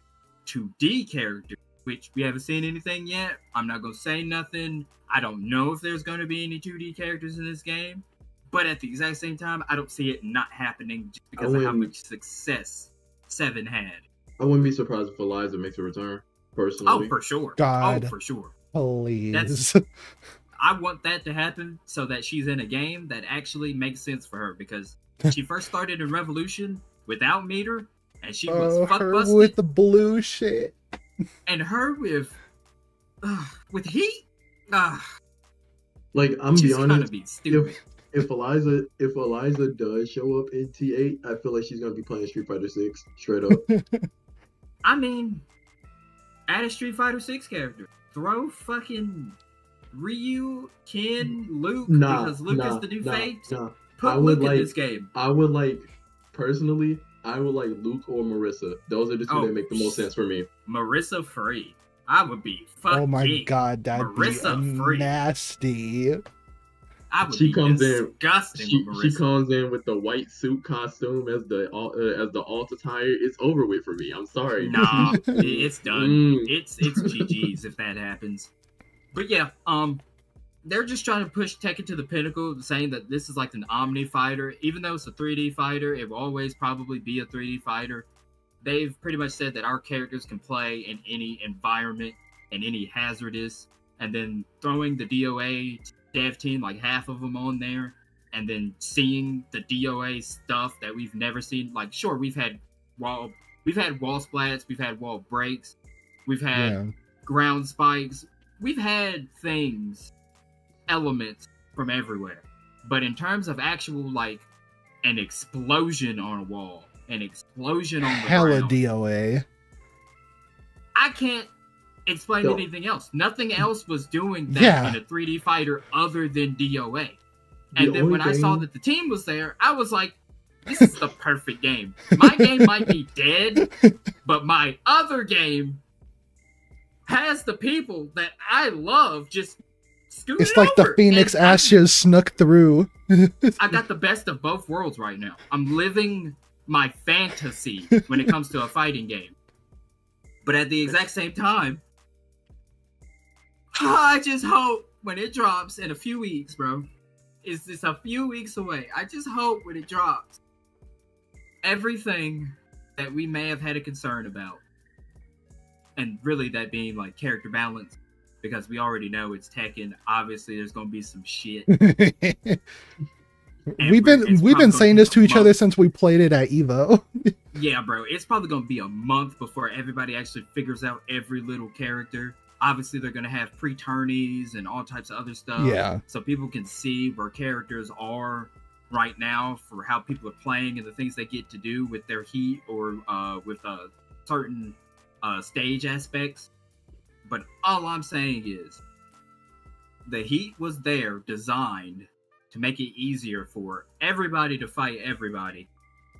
2D characters, which we haven't seen anything yet. I'm not gonna say nothing. I don't know if there's gonna be any 2D characters in this game. But at the exact same time, I don't see it not happening just because of how much success Seven had. I wouldn't be surprised if Eliza makes a return. Personally, Oh, for sure. God. Oh, for sure. Please. That's- I want that to happen so that she's in a game that actually makes sense for her because she first started in Revolution without meter and she was oh, fuck her busted with the blue shit. and her with uh, with heat uh, like I'm she's be gonna honest. be stupid. If Eliza, if Eliza does show up in T8, I feel like she's gonna be playing Street Fighter Six straight up. I mean, add a Street Fighter Six character. Throw fucking Ryu, Ken, Luke nah, because Luke nah, is the new nah, fate. nah. Put I would Luke in like- this game. I would like personally. I would like Luke or Marisa. Those are the two Oh, that make the most sense for me. Marisa Free. I would be fucking. oh my god, that'd Marisa be Free. nasty. I would She be comes in- She, with she comes in with the white suit costume as the uh, as the alt attire. It's over with for me. I'm sorry. Nah, it's done. Mm. It's it's GG's if that happens. But yeah, um, they're just trying to push Tekken to the pinnacle, saying that this is like an Omni fighter. Even though it's a 3D fighter, it will always probably be a 3D fighter. They've pretty much said that our characters can play in any environment and any hazardous, and then throwing the DOA dev team, like half of them on there, and then seeing the DOA stuff that we've never seen. Like, sure, we've had wall, we've had wall splats, we've had wall breaks, we've had Yeah. ground spikes. We've had things, elements from everywhere. But in terms of actual like an explosion on a wall, an explosion on the Hella ground, DOA. I can't explain No. anything else. Nothing mm. else was doing that Yeah. in a 3D fighter other than DOA. The And then only when I saw that the team was there, I was like, this is the perfect game. My game might be dead, but my other game has the people that I love just scooting It's like the. Phoenix And Ashes snuck through. I got the best of both worlds right now. I'm living my fantasy when it comes to a fighting game. But at the exact same time, I just hope when it drops in a few weeks, bro. It's just a few weeks away. I just hope when it drops, everything that we may have had a concern about, and really that being like character balance, because we already know it's Tekken. Obviously, there's gonna be some shit. we've been we've been saying this to each a other since we played it at Evo. Yeah, bro, it's probably gonna be a month before everybody actually figures out every little character. Obviously, they're gonna have pre-tourneys and all types of other stuff. Yeah. So people can see where characters are right now for how people are playing and the things they get to do with their heat or uh, with a certain uh, stage aspects. But all I'm saying is, the heat was there designed to make it easier for everybody to fight everybody,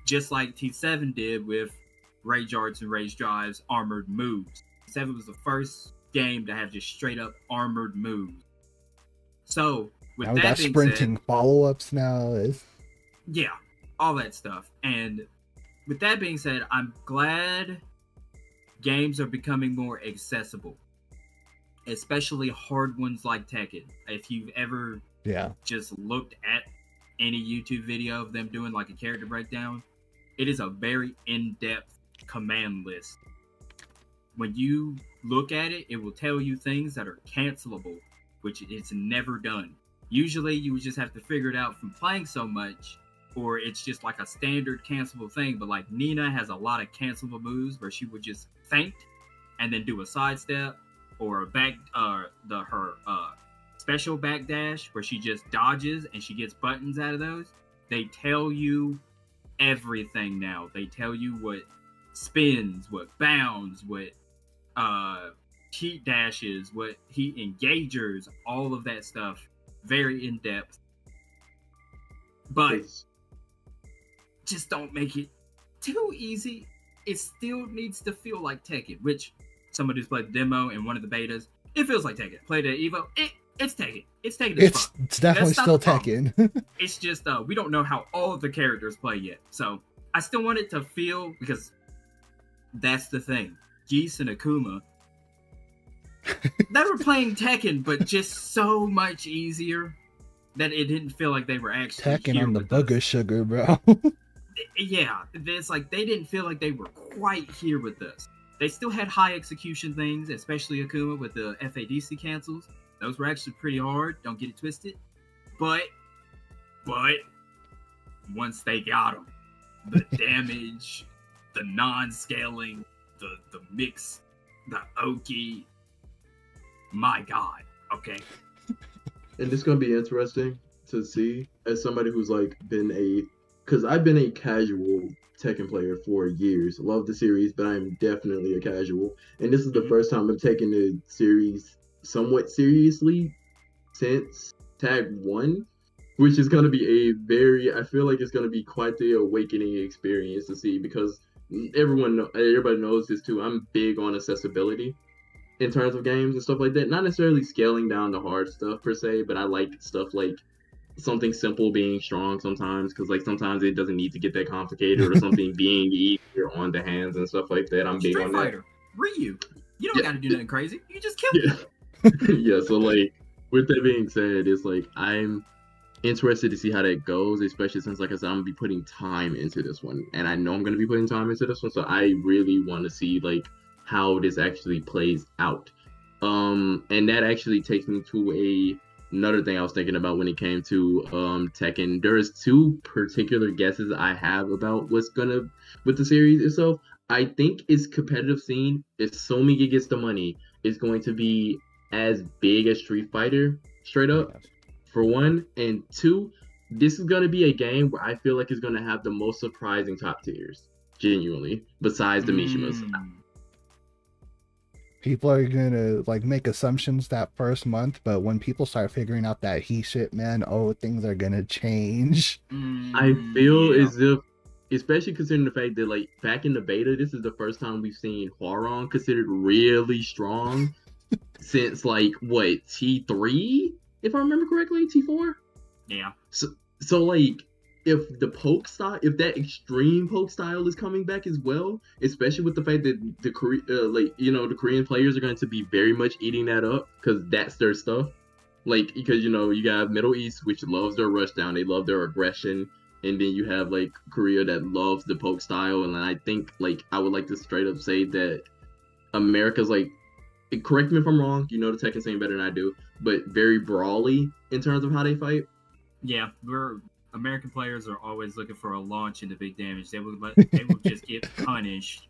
just like T7 did with Rage Arts and Rage Drives armored moves. T7 was the first game to have just straight up armored moves. So, with now we that got sprinting follow ups now. It's, yeah, all that stuff. And with that being said, I'm glad games are becoming more accessible, especially hard ones like Tekken. If you've ever yeah. just looked at any YouTube video of them doing like a character breakdown, it is a very in depth command list. When you look at it, it will tell you things that are cancelable, which it's never done. Usually, you would just have to figure it out from playing so much, or it's just like a standard cancelable thing. But like Nina has a lot of cancelable moves where she would just faint and then do a sidestep or a back, uh, the her uh special backdash where she just dodges and she gets buttons out of those. They tell you everything now. They tell you what spins, what bounds, what uh heat dashes, what heat engagers, all of that stuff. Very in depth. But It's- just don't make it too easy. It still needs to feel like Tekken, which somebody who's played the demo and one of the betas, it feels like Tekken. Played at Evo, it it's Tekken. It's Tekken. It's it's definitely still. Tekken. It's just uh we don't know how all of the characters play yet. So I still want it to feel because that's the thing. Geese and Akuma they were playing Tekken, but just so much easier that it didn't feel like they were actually Tekken on the booger sugar, bro. yeah, it's like they didn't feel like they were quite here with us. They still had high execution things, especially Akuma with the FADC cancels. Those were actually pretty hard. Don't get it twisted. But, but once they got them, the damage, the non-scaling, the the mix, the Oki. My God. Okay. and it's gonna be interesting to see as somebody who's like been a because I've been a casual Tekken player for years. Love the series, but I'm definitely a casual. And this is the Mhm. first time I'm taking the series somewhat seriously since Tag One. which is going to be a very I feel like it's going to be quite the awakening experience to see because everyone everybody knows this too. I'm big on accessibility in terms of games and stuff like that. Not necessarily scaling down the hard stuff per se, but I like stuff like something simple being strong sometimes because like sometimes it doesn't need to get that complicated or something being easier on the hands and stuff like that. I'm big on Fighter, Ryu. You don't Yeah. got to do nothing crazy. You just kill that. Yeah. yeah. So like with that being said, it's like I'm interested to see how that goes, especially since like I said, I'm gonna be putting time into this one. And I know I'm gonna be putting time into this one, so I really wanna see like how this actually plays out. Um and that actually takes me to a another thing I was thinking about when it came to um Tekken. There's two particular guesses I have about what's gonna with the series itself. I think its competitive scene, if Somi gets the money, is going to be as big as Street Fighter, straight up Yes. for one, and two, this is gonna be a game where I feel like it's gonna have the most surprising top tiers, genuinely, besides the Mishimas. Mm. People are gonna like make assumptions that first month, but when people start figuring out that he shit, man, oh, things are gonna change. I feel Mm, yeah. as if, especially considering the fact that like back in the beta, this is the first time we've seen Hwoarang considered really strong since like what T three, if I remember correctly, T four. yeah. So So like if the poke style, if that extreme poke style is coming back as well, especially with the fact that the Kore- uh, like you know the Korean players are going to be very much eating that up because that's their stuff. Like because you know you got Middle East which loves their rush down, they love their aggression, and then you have like Korea that loves the poke style, and I think like I would like to straight up say that America's like. Correct me if I'm wrong. You know the Tekken scene better than I do, but very brawly in terms of how they fight. Yeah, we're American players are always looking for a launch into big damage. They would let they would just get punished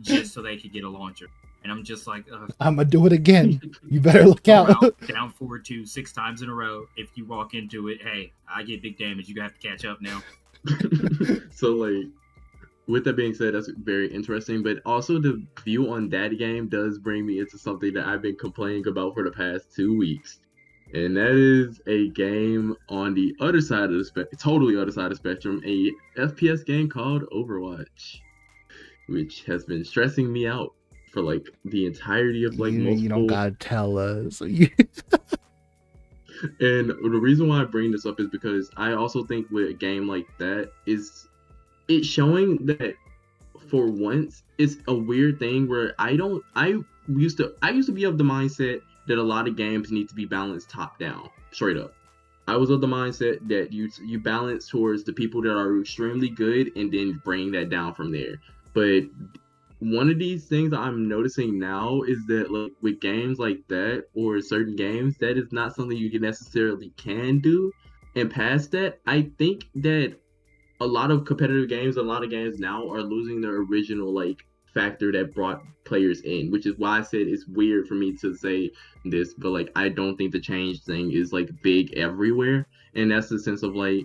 just so they could get a launcher. And I'm just like, uh, I'm gonna do it again. You better look down, out. down forward two six times in a row. If you walk into it, hey, I get big damage. You have to catch up now. so like with that being said that's very interesting but also the view on that game does bring me into something that i've been complaining about for the past two weeks and that is a game on the other side of the spectrum totally other side of the spectrum a fps game called overwatch which has been stressing me out for like the entirety of like you, multiple you don't gotta tell us. and the reason why I bring this up is because I also think with a game like that is it's showing that for once it's a weird thing where I don't I used to I used to be of the mindset that a lot of games need to be balanced top down, straight up. I was of the mindset that you you balance towards the people that are extremely good and then bring that down from there. But one of these things I'm noticing now is that like with games like that or certain games, that is not something you can necessarily can do. And past that, I think that a lot of competitive games, a lot of games now are losing their original like factor that brought players in, which is why I said it's weird for me to say this, but like I don't think the change thing is like big everywhere. And that's the sense of like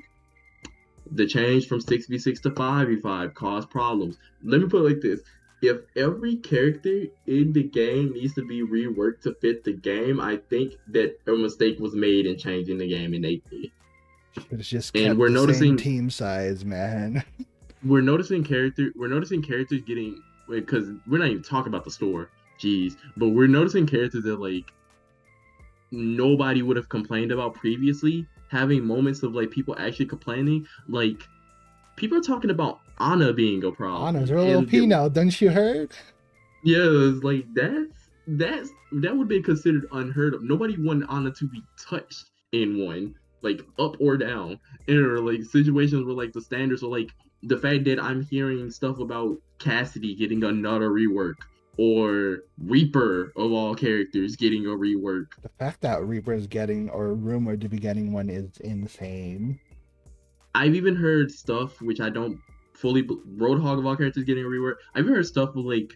the change from 6v6 to 5v5 caused problems. Let me put it like this. If every character in the game needs to be reworked to fit the game, I think that a mistake was made in changing the game innately. It's just And we're noticing- team size, man. we're noticing character we're noticing characters getting because we're not even talking about the store. Jeez. But we're noticing characters that like nobody would have complained about previously having moments of like people actually complaining. Like people are talking about Ana being a problem. Ana's a little And P it- now, don't you heard? yeah it's like that's that's that would be considered unheard of. Nobody wanted Ana to be touched in one like up or down. And or like situations where like the standards are like the fact that i'm hearing stuff about cassidy getting another rework or reaper of all characters getting a rework The fact that Reaper is getting or rumored to be getting one is insane. i've even heard stuff which i don't fully roadhog of all characters getting a rework i've even heard stuff like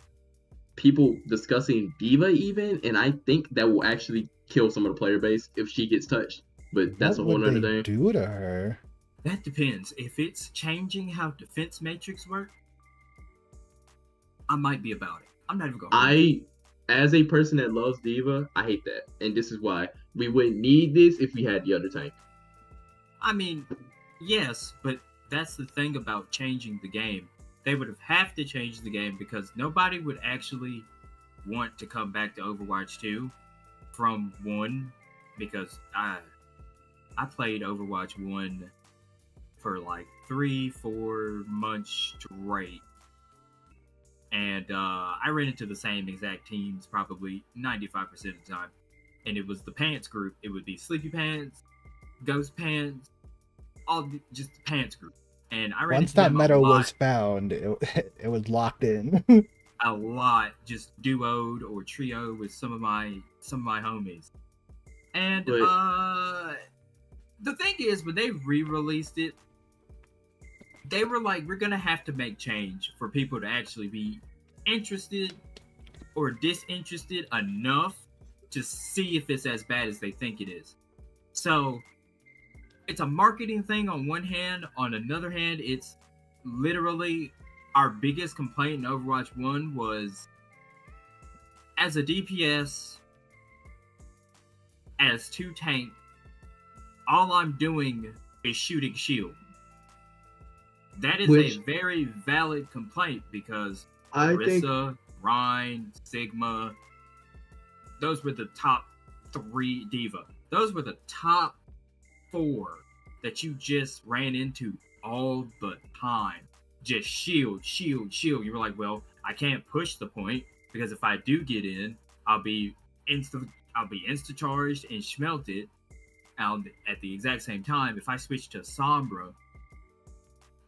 people discussing D.Va even and i think that will actually kill some of the player base if she gets touched but that's what a whole they thing do to her? That depends. If it's changing how defense matrix work, I might be about it. I'm not even going. I, as a person that loves D.Va, I hate that, and this is why we wouldn't need this if we had the other tank. I mean, yes, but that's the thing about changing the game. They would have have to change the game because nobody would actually want to come back to Overwatch 2 from 1 because I I played Overwatch 1 for like 3 4 months straight. And uh, I ran into the same exact teams probably 95% of the time. And it was the pants group. It would be Sleepy Pants, Ghost Pants, all the, just the pants group. And I ran Once into that them a meta was found, it, it was locked in. a lot, just duoed or trio with some of my some of my homies. And But- uh the thing is when they re-released it, they were like, we're gonna have to make change for people to actually be interested or disinterested enough to see if it's as bad as they think it is. So it's a marketing thing on one hand, on another hand, it's literally our biggest complaint in Overwatch 1 was as a DPS, as two tank, all I'm doing is shooting shield. That is Which- a very valid complaint because I think Rein, Sigma, those were the top three D.Va. Those were the top four that you just ran into all the time. Just shield, shield, shield. You were like, well, I can't push the point because if I do get in, I'll be insta I'll be insta charged and schmelted. And at the exact same time, if I switch to Sombra,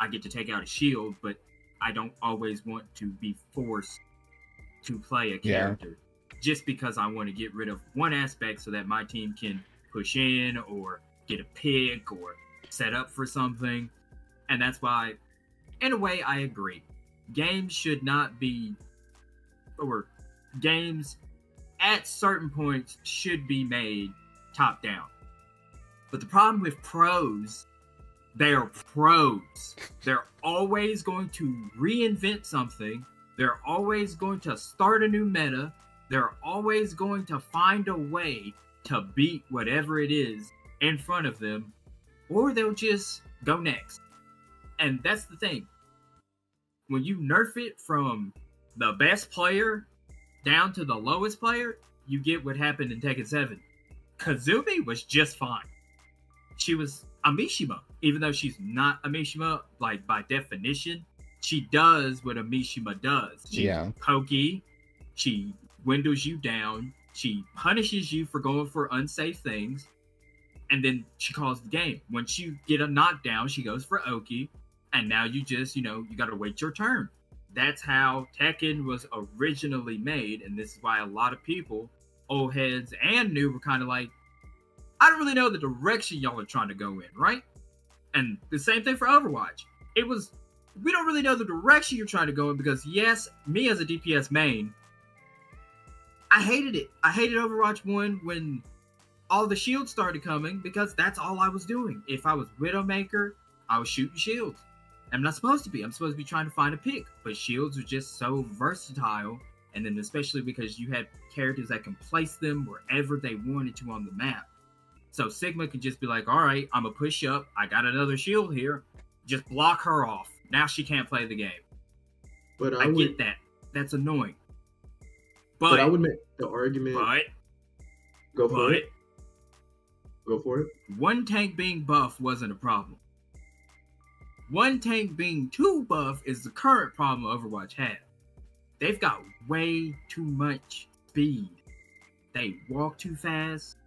I get to take out a shield, but I don't always want to be forced to play a Yeah. character just because I want to get rid of one aspect so that my team can push in or get a pick or set up for something. And that's why, in a way, I agree. Games should not be, or games at certain points should be made top down. But the problem with pros, they are pros. They're always going to reinvent something. They're always going to start a new meta. They're always going to find a way to beat whatever it is in front of them, or they'll just go next. And that's the thing. When you nerf it from the best player down to the lowest player, you get what happened in Tekken 7. Kazumi was just fine. She was a Mishima, even though she's not a Mishima, like by definition, she does what a Mishima does. She's Yeah. pokey, she windows you down, she punishes you for going for unsafe things, and then she calls the game. Once you get a knockdown, she goes for Oki, and now you just, you know, you gotta wait your turn. That's how Tekken was originally made, and this is why a lot of people, old heads and new, were kind of like, I don't really know the direction y'all are trying to go in, right? And the same thing for Overwatch. It was, we don't really know the direction you're trying to go in because, yes, me as a DPS main, I hated it. I hated Overwatch 1 when all the shields started coming because that's all I was doing. If I was Widowmaker, I was shooting shields. I'm not supposed to be. I'm supposed to be trying to find a pick. But shields are just so versatile. And then especially because you had characters that can place them wherever they wanted to on the map. So Sigma could just be like, all right, I'm to push up. I got another shield here. Just block her off. Now she can't play the game. but I, I, would get that. That's annoying. but, But, I would make the argument but, go for but, it. Go for it. one tank being buff wasn't a problem. One tank being too buff is the current problem Overwatch has. They've got way too much speed. They walk too fast,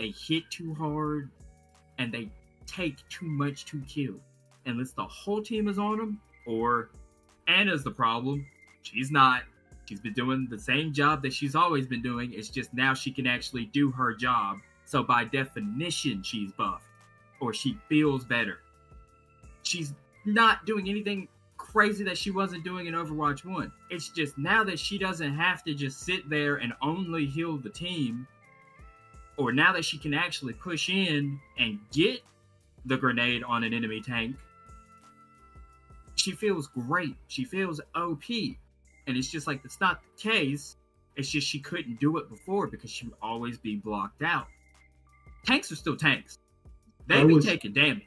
they hit too hard, and they take too much to kill. Unless the whole team is on them, or Ana's the problem. She's not. She's been doing the same job that she's always been doing. It's just now she can actually do her job. So by definition, she's buff, or she feels better. She's not doing anything crazy that she wasn't doing in Overwatch 1. It's just now that she doesn't have to just sit there and only heal the team, or now that she can actually push in and get the grenade on an enemy tank, she feels great. She feels OP. And it's just like that's not the case. It's just she couldn't do it before because she would always be blocked out. Tanks are still tanks. They I be was- taking damage.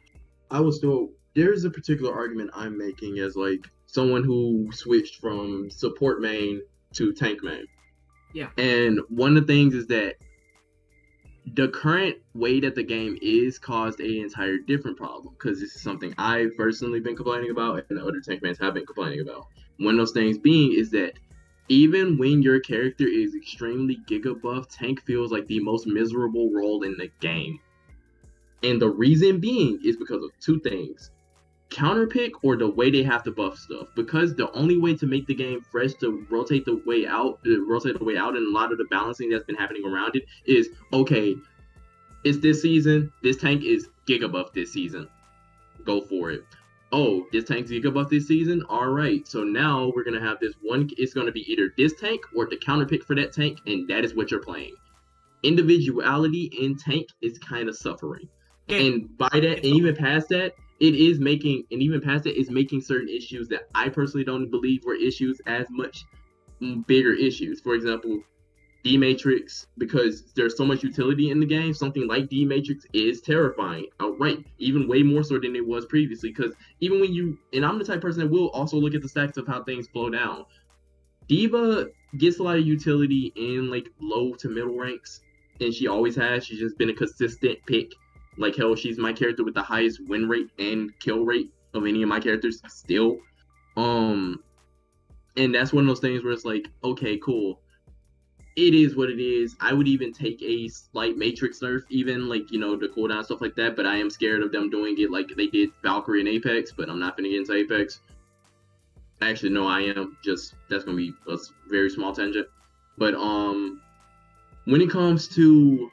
I was still there's a particular argument I'm making as like someone who switched from support main to tank main. Yeah. And one of the things is that the current way that the game is caused a entire different problem because this is something I've personally been complaining about and other tank mans have been complaining about. One of those things being is that even when your character is extremely giga buff, tank feels like the most miserable role in the game. And the reason being is because of two things. Counter pick or the way they have to buff stuff. Because the only way to make the game fresh to rotate the way out, to rotate the way out, and a lot of the balancing that's been happening around it is okay, it's this season, this tank is giga buff this season. Go for it. Oh, this tank's giga buff this season? Alright, so now we're gonna have this one it's gonna be either this tank or the counter pick for that tank, and that is what you're playing. Individuality in tank is kind of suffering and by that and even past that it is making and even past it is making certain issues that i personally don't believe were issues as much mm, bigger issues. For example d matrix because there's so much utility in the game something like d matrix is terrifying outright even way more so than it was previously because even when you and i'm the type of person that will also look at the stacks of how things flow down. D.Va gets a lot of utility in like low to middle ranks and she always has. She's just been a consistent pick like hell, she's my character with the highest win rate and kill rate of any of my characters still. Um and that's one of those things where it's like, okay, cool. It is what it is. I would even take a slight matrix nerf, even like, you know, the cooldown stuff like that, but I am scared of them doing it like they did Valkyrie and Apex, but I'm not gonna get into Apex. Actually, no, I am. Just that's gonna be a very small tangent. But um when it comes to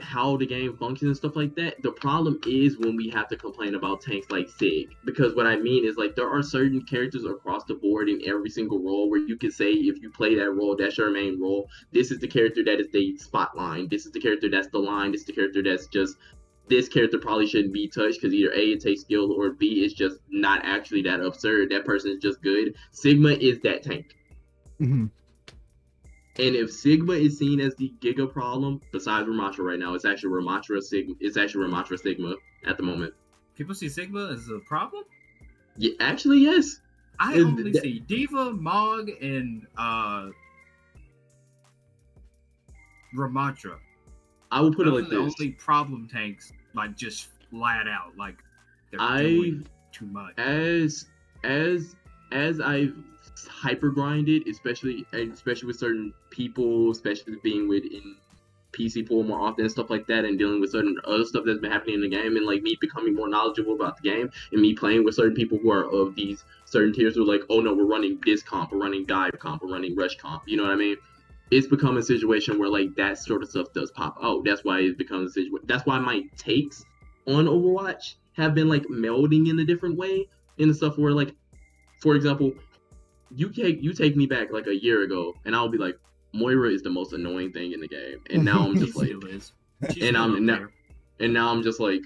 how the game functions and stuff like that. The problem is when we have to complain about tanks like Sig. Because what I mean is like there are certain characters across the board in every single role where you can say if you play that role, that's your main role. This is the character that is the spot line. This is the character that's the line. This is the character that's just this character probably shouldn't be touched because either A it takes skill or B it's just not actually that absurd. That person is just good. Sigma is that tank. Mhm. And if Sigma is seen as the Giga problem, besides Ramattra right now, it's actually Ramattra Sigma. It's actually Ramattra Sigma at the moment. People see Sigma as a problem. Yeah, actually, yes. I Is only that- see D.Va, Mog, and uh Ramattra. I will put it Those like are the this. only problem tanks, like just flat out, like they're I doing too much. as as as I've hyper grinded, especially especially with certain people, especially being with in PC pool more often and stuff like that, and dealing with certain other stuff that's been happening in the game, and like me becoming more knowledgeable about the game, and me playing with certain people who are of these certain tiers who are like, oh no, we're running this comp, we're running dive comp, we're running rush comp. You know what I mean? It's become a situation where like that sort of stuff does pop out. That's why it becomes a situation. That's why my takes on Overwatch have been like melding in a different way in the stuff where like for example you take you take me back like a year ago and i'll be like moira is the most annoying thing in the game and now i'm just like is. And I'm there. and now i'm just like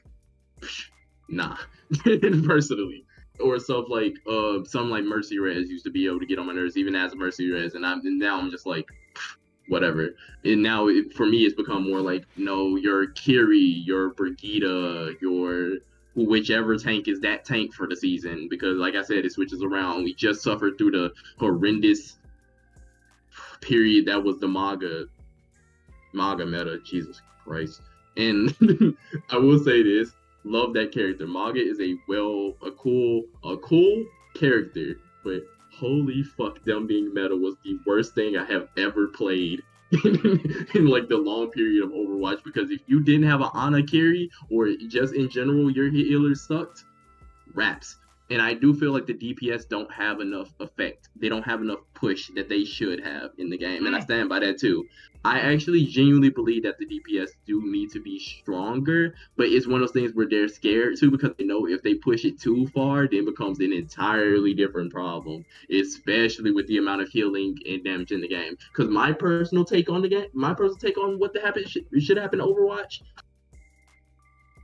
nah personally or stuff like uh some like mercy res used to be able to get on my nerves even as a mercy res and i'm and now i'm just like whatever and now it, for me it's become more like no your kiri your brigida your whichever tank is that tank for the season because like i said it switches around. We just suffered through the horrendous period that was the Mauga Mauga meta jesus christ. And i will say this love that character. Mauga is a well a cool a cool character but holy fuck them being meta was the worst thing i have ever played in like the long period of Overwatch because if you didn't have an Ana carry or just in general your healers sucked, raps. And I do feel like the DPS don't have enough effect. They don't have enough push that they should have in the game, and I mm. stand by that too. I actually genuinely believe that the DPS do need to be stronger, but it's one of those things where they're scared too because they know if they push it too far, then it becomes an entirely different problem, especially with the amount of healing and damage in the game. Because my personal take on the game, my personal take on what the happen should, should happen to Overwatch,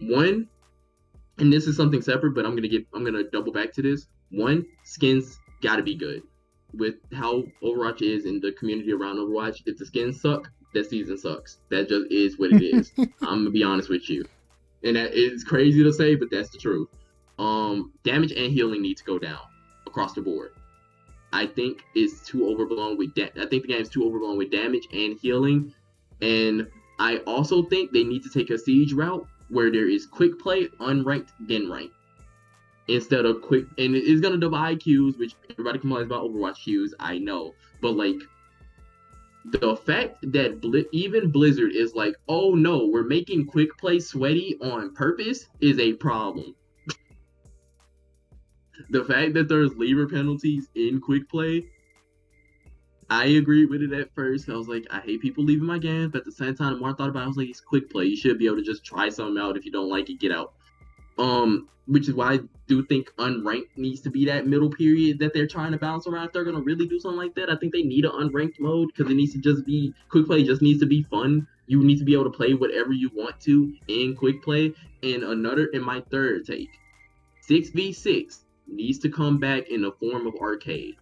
one, and this is something separate, but I'm gonna get, I'm gonna double back to this. One, skins gotta be good with how Overwatch is and the community around Overwatch, if the skins suck, that season sucks. That just is what it is. I'm gonna be honest with you. and that is crazy to say, but that's the truth. Um, damage and healing need to go down across the board. I think it's too overblown with da- I think the game's too overblown with damage and healing, and I also think they need to take a siege route where there is quick play, unranked, then ranked. Instead of quick, and it is gonna divide queues, which everybody complains about Overwatch queues. I know, but like the fact that even Blizzard is like, oh no, we're making quick play sweaty on purpose is a problem. the fact that there's lever penalties in quick play, I agreed with it at first. I was like, I hate people leaving my game, but at the same time, the more I thought about it, I was like, it's quick play. You should be able to just try something out. If you don't like it, get out. Um, which is why I do think unranked needs to be that middle period that they're trying to balance around. If they're gonna really do something like that, I think they need an unranked mode because it needs to just be quick play. Just needs to be fun. You need to be able to play whatever you want to in quick play. And another, in my third take, six v six needs to come back in the form of arcade.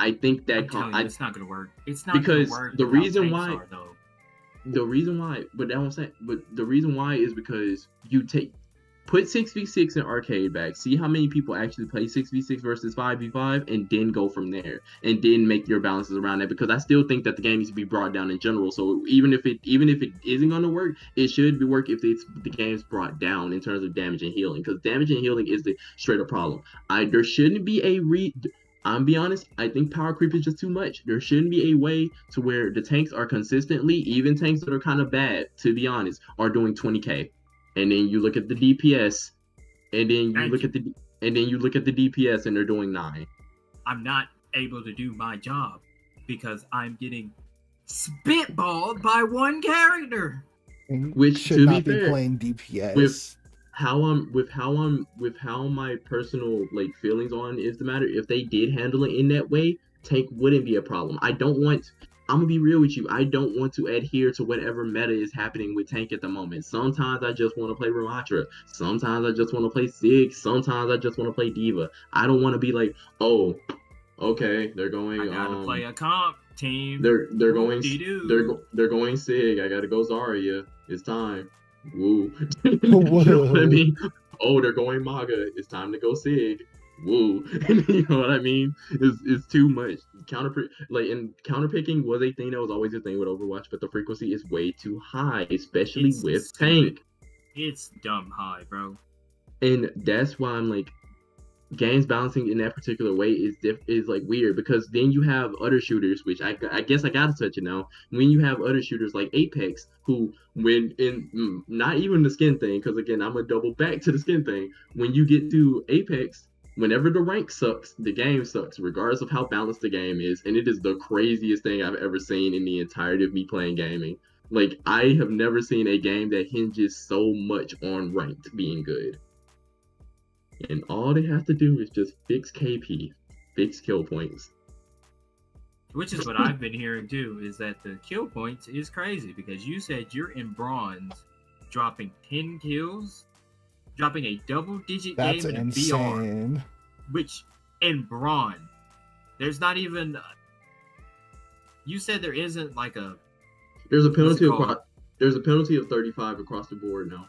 I think that you, I, it's not gonna work. It's not Because gonna work the reason why- are, though. the reason why, but that I'm saying, but the reason why is because you take put six v six in arcade back, see how many people actually play six v six versus five v five, and then go from there, and then make your balances around that. Because I still think that the game needs to be brought down in general. So even if it even if it isn't going to work, it should be work if it's the game's brought down in terms of damage and healing. Because damage and healing is the straight up problem. I there shouldn't be a re I'm be honest, I think power creep is just too much. There shouldn't be a way to where the tanks are consistently, even tanks that are kind of bad, to be honest, are doing 20k. And then you look at the DPS, and then you Thank look you. at the and then you look at the DPS and they're doing nine. I'm not able to do my job because I'm getting spitballed by one character. Which, should to be not be fair, playing DPS. with- How I'm with how I'm with how my personal like feelings on is the matter. If they did handle it in that way, tank wouldn't be a problem. I don't want I'm gonna be real with you. I don't want to adhere to whatever meta is happening with Tank at the moment. Sometimes I just want to play Ramattra. Sometimes I just want to play Sig. Sometimes I just want to play D.Va. I don't want to be like, oh, okay, they're going. I gotta um, play a comp team. They're they're going. They're they're going Sig. I gotta go Zarya. It's time. Woo. you know what I mean? Oh, they're going Mauga. It's time to go Sig. Woo. you know what I mean? It's, it's too much. Counter like and counter picking was a thing that was always a thing with Overwatch, but the frequency is way too high, especially It's with stupid. tank. It's dumb high, bro. and that's why I'm like, games balancing in that particular way is diff- is like weird because then you have other shooters, which I, I guess I gotta touch it now. When you have other shooters like Apex, who when in mm, not even the skin thing, because again I'm gonna double back to the skin thing. When you get to Apex, whenever the rank sucks, the game sucks, regardless of how balanced the game is, and it is the craziest thing I've ever seen in the entirety of me playing gaming. Like I have never seen a game that hinges so much on ranked being good. And all they have to do is just fix KP, fix kill points. Which is what I've been hearing too, is that the kill points is crazy because you said you're in bronze, dropping 10 kills, dropping a double digit That's game in a BR, insane. which in bronze, there's not even. Uh, you said there isn't like a. There's a penalty called? across, there's a penalty of 35 across the board now.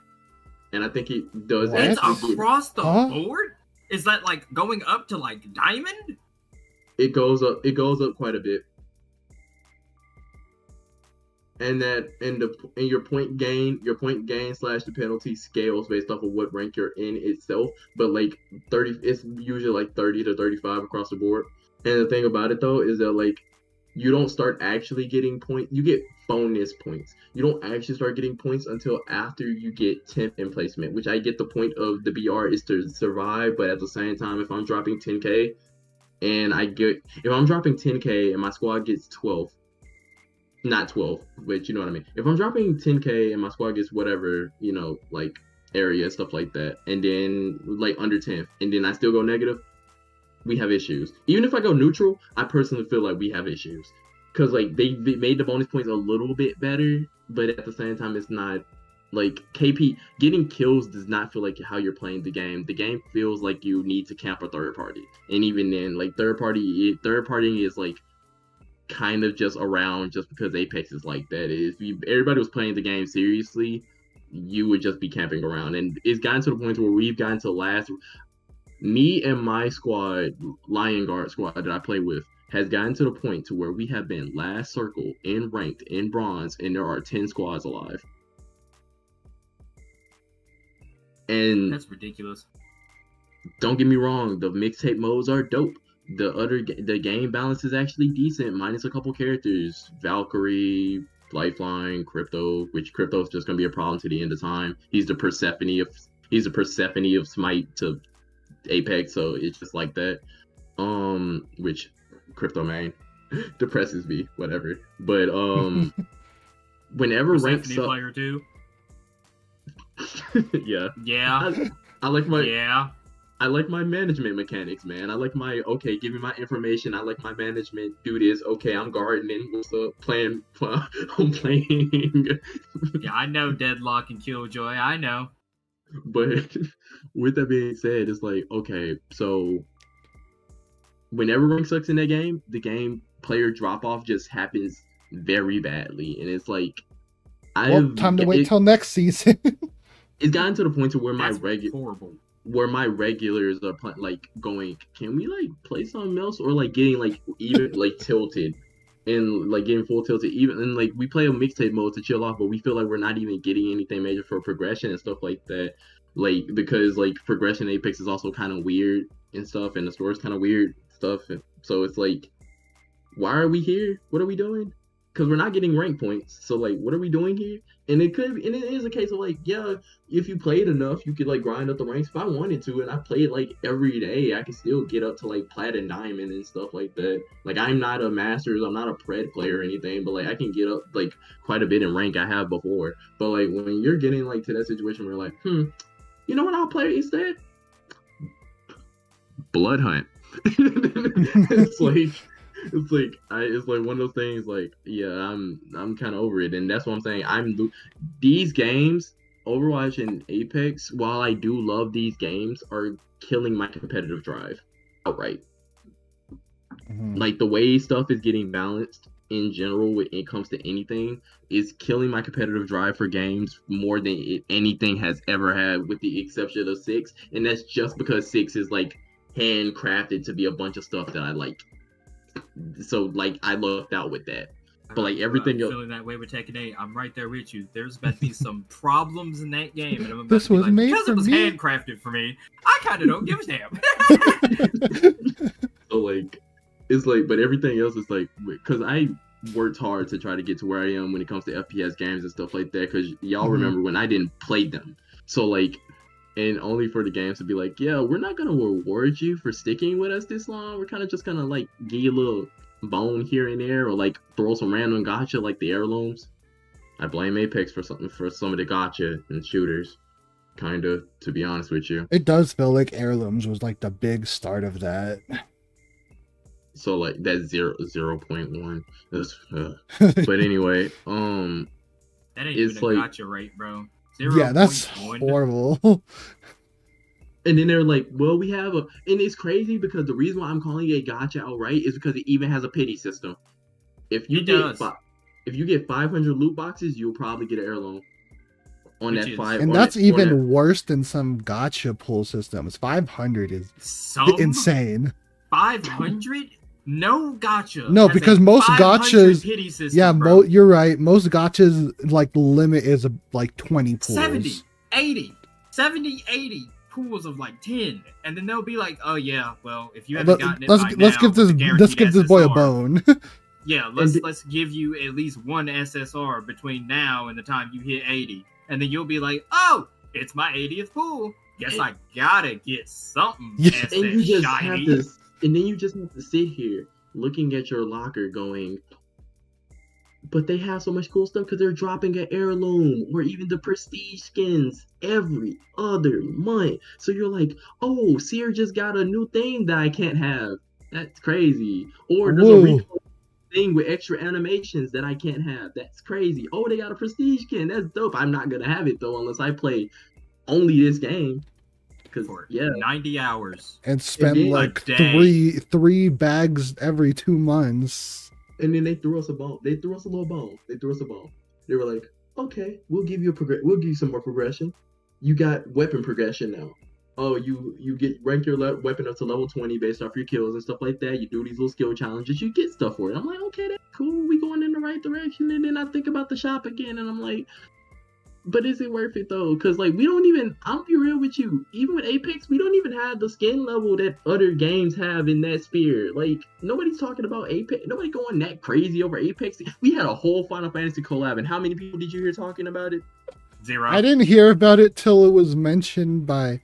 And I think he does What? It's across the Huh? board? Is that like going up to like diamond? it goes up it goes up quite a bit. And that and the and your point gain your point gain slash the penalty scales based off of what rank you're in itself, but like thirty it's usually like thirty to thirty five across the board. And the thing about it though is that like you don't start actually getting points. You get bonus points. You don't actually start getting points until after you get 10th in placement, which I get the point of the BR is to survive, but at the same time, if I'm dropping 10k and I get, if I'm dropping 10k and my squad gets 12, not 12, but you know what I mean. If I'm dropping 10k and my squad gets whatever, you know, like area, stuff like that, and then like under 10th, and then I still go negative, we have issues. Even if I go neutral, I personally feel like we have issues because like they they made the bonus points a little bit better, but at the same time, it's not like KP getting kills does not feel like how you're playing the game. The game feels like you need to camp a third party, and even then, like third party third party is like kind of just around just because Apex is like that. If you, everybody was playing the game seriously, you would just be camping around. And it's gotten to the point where we've gotten to last. Me and my squad, Lion Guard squad that I play with, has gotten to the point to where we have been last circle in ranked in bronze, and there are ten squads alive. And That's ridiculous. don't get me wrong, the mixtape modes are dope. The other the game balance is actually decent, minus a couple characters. Valkyrie, Lifeline, Crypto, which Crypto is just gonna be a problem to the end of time. He's the Persephone of he's the Persephone of Smite to Apex, so it's just like that. Um, which Crypto man depresses me, whatever. But um, whenever ranks Persephone up, player two. yeah, Yeah. I, I like my yeah. I like my management mechanics, man. I like my okay, give me my information. I like my management. Do this. Okay, I'm gardening. What's up? Playing. I'm playing. Yeah, I know Deadlock and Killjoy. I know. but with that being said, it's like okay, so whenever rank sucks in that game, the game player drop off just happens very badly, and it's like I Well, time to wait it, till next season. it's gotten to the point to where my regular where my regulars are like going, can we like play something else? Or like getting like even like tilted and like getting full tilted even and like we play a mixtape mode to chill off, but we feel like we're not even getting anything major for progression and stuff like that. Like because like progression Apex is also kind of weird and stuff, and the story's kind of weird stuff. So it's like, why are we here? What are we doing? Because we're not getting rank points. So like, what are we doing here? And it could, and it is a case of like, yeah, if you played enough, you could like grind up the ranks if I wanted to, and I played like every day, I could still get up to like plat and diamond and stuff like that. Like I'm not a masters, I'm not a pred player or anything, but like I can get up like quite a bit in rank I have before. But like when you're getting like to that situation where you're like, hmm, you know what I'll play instead? Bloodhunt. it's like it's like I, it's like one of those things like yeah i'm i'm kind of over it. And that's what i'm saying. I'm these games overwatch and apex while i do love these games are killing my competitive drive outright. Mhm. like the way stuff is getting balanced in general when it comes to anything is killing my competitive drive for games more than it, anything has ever had with the exception of six. And that's just because six is like handcrafted to be a bunch of stuff that i like so like i lucked out with that But, like, everything I'm feeling that way with Tekken 8. I'm right there with you. There's about to be some problems in that game, and I'm about This to be was like, made because for it was me." handcrafted for me. I kind of don't give a damn. So like, it's like, but everything else is like, because I worked hard to try to get to where I am when it comes to FPS games and stuff like that. Because y'all Mhm. remember when I didn't play them, so like, and only for the games to be like, yeah, we're not gonna reward you for sticking with us this long. We're kind of just gonna like give you a little bone here and there, or like throw some random gacha like the heirlooms. I blame Apex for something for some of the gacha and shooters, kind of. To be honest with you. it does feel like heirlooms was like the big start of that. So like that zero zero point one. Uh, but anyway, um, That ain't It's even a like- gacha rate, bro. Yeah, that's 0.1. horrible. and then they're like, well, we have a, and it's crazy because the reason why I'm calling it gacha outright is because it even has a pity system. If you It get does. fi- if you get 500 loot boxes, you'll probably get an heirloom on Which that is- five. and that's that- even that- worse than some gacha pull systems. 500 is Some insane. 500? No gacha. No, because most gachas- Pity system, Yeah, mo- you're right. Most gachas like the limit is like 20 pools. 70, 80, 70, 80 pools of like 10. And then they'll be like, oh, yeah, well, if you haven't Let, gotten it let's by let's now, give this let's give this boy a bone. Yeah, let's And- let's give you at least one SSR between now and the time you hit 80. And then you'll be like, oh, it's my 80th pool. Guess I gotta get something Yeah. And you just shiny. have to, and then you just have to sit here looking at your locker, going. But they have so much cool stuff because they're dropping an heirloom or even the prestige skins every other month. So you're like, oh, Seer just got a new thing that I can't have. That's crazy. Or there's a Whoa. Rico thing with extra animations that I can't have. That's crazy. Oh, they got a prestige skin. That's dope. I'm not gonna have it though unless I play only this game. Cause for yeah, 90 hours. and spend then- like three three bags every two months. And then they threw us a bone. They threw us a little bone. They threw us a bone. They were like, okay, we'll give you a progress. We'll give you some more progression. You got weapon progression now. Oh, you you get rank your le- weapon up to level 20 based off your kills and stuff like that. You do these little skill challenges. You get stuff for it. I'm like, okay, that's cool. We going in the right direction. And then I think about the shop again, and I'm like, but is it worth it though? Because like we don't even. I'll be real with you. Even with Apex, we don't even have the skin level that other games have in that sphere. Like nobody's talking about Apex. Nobody going that crazy over Apex. We had a whole Final Fantasy collab, and how many people did you hear talking about it? Zero. I didn't hear about it till it was mentioned by.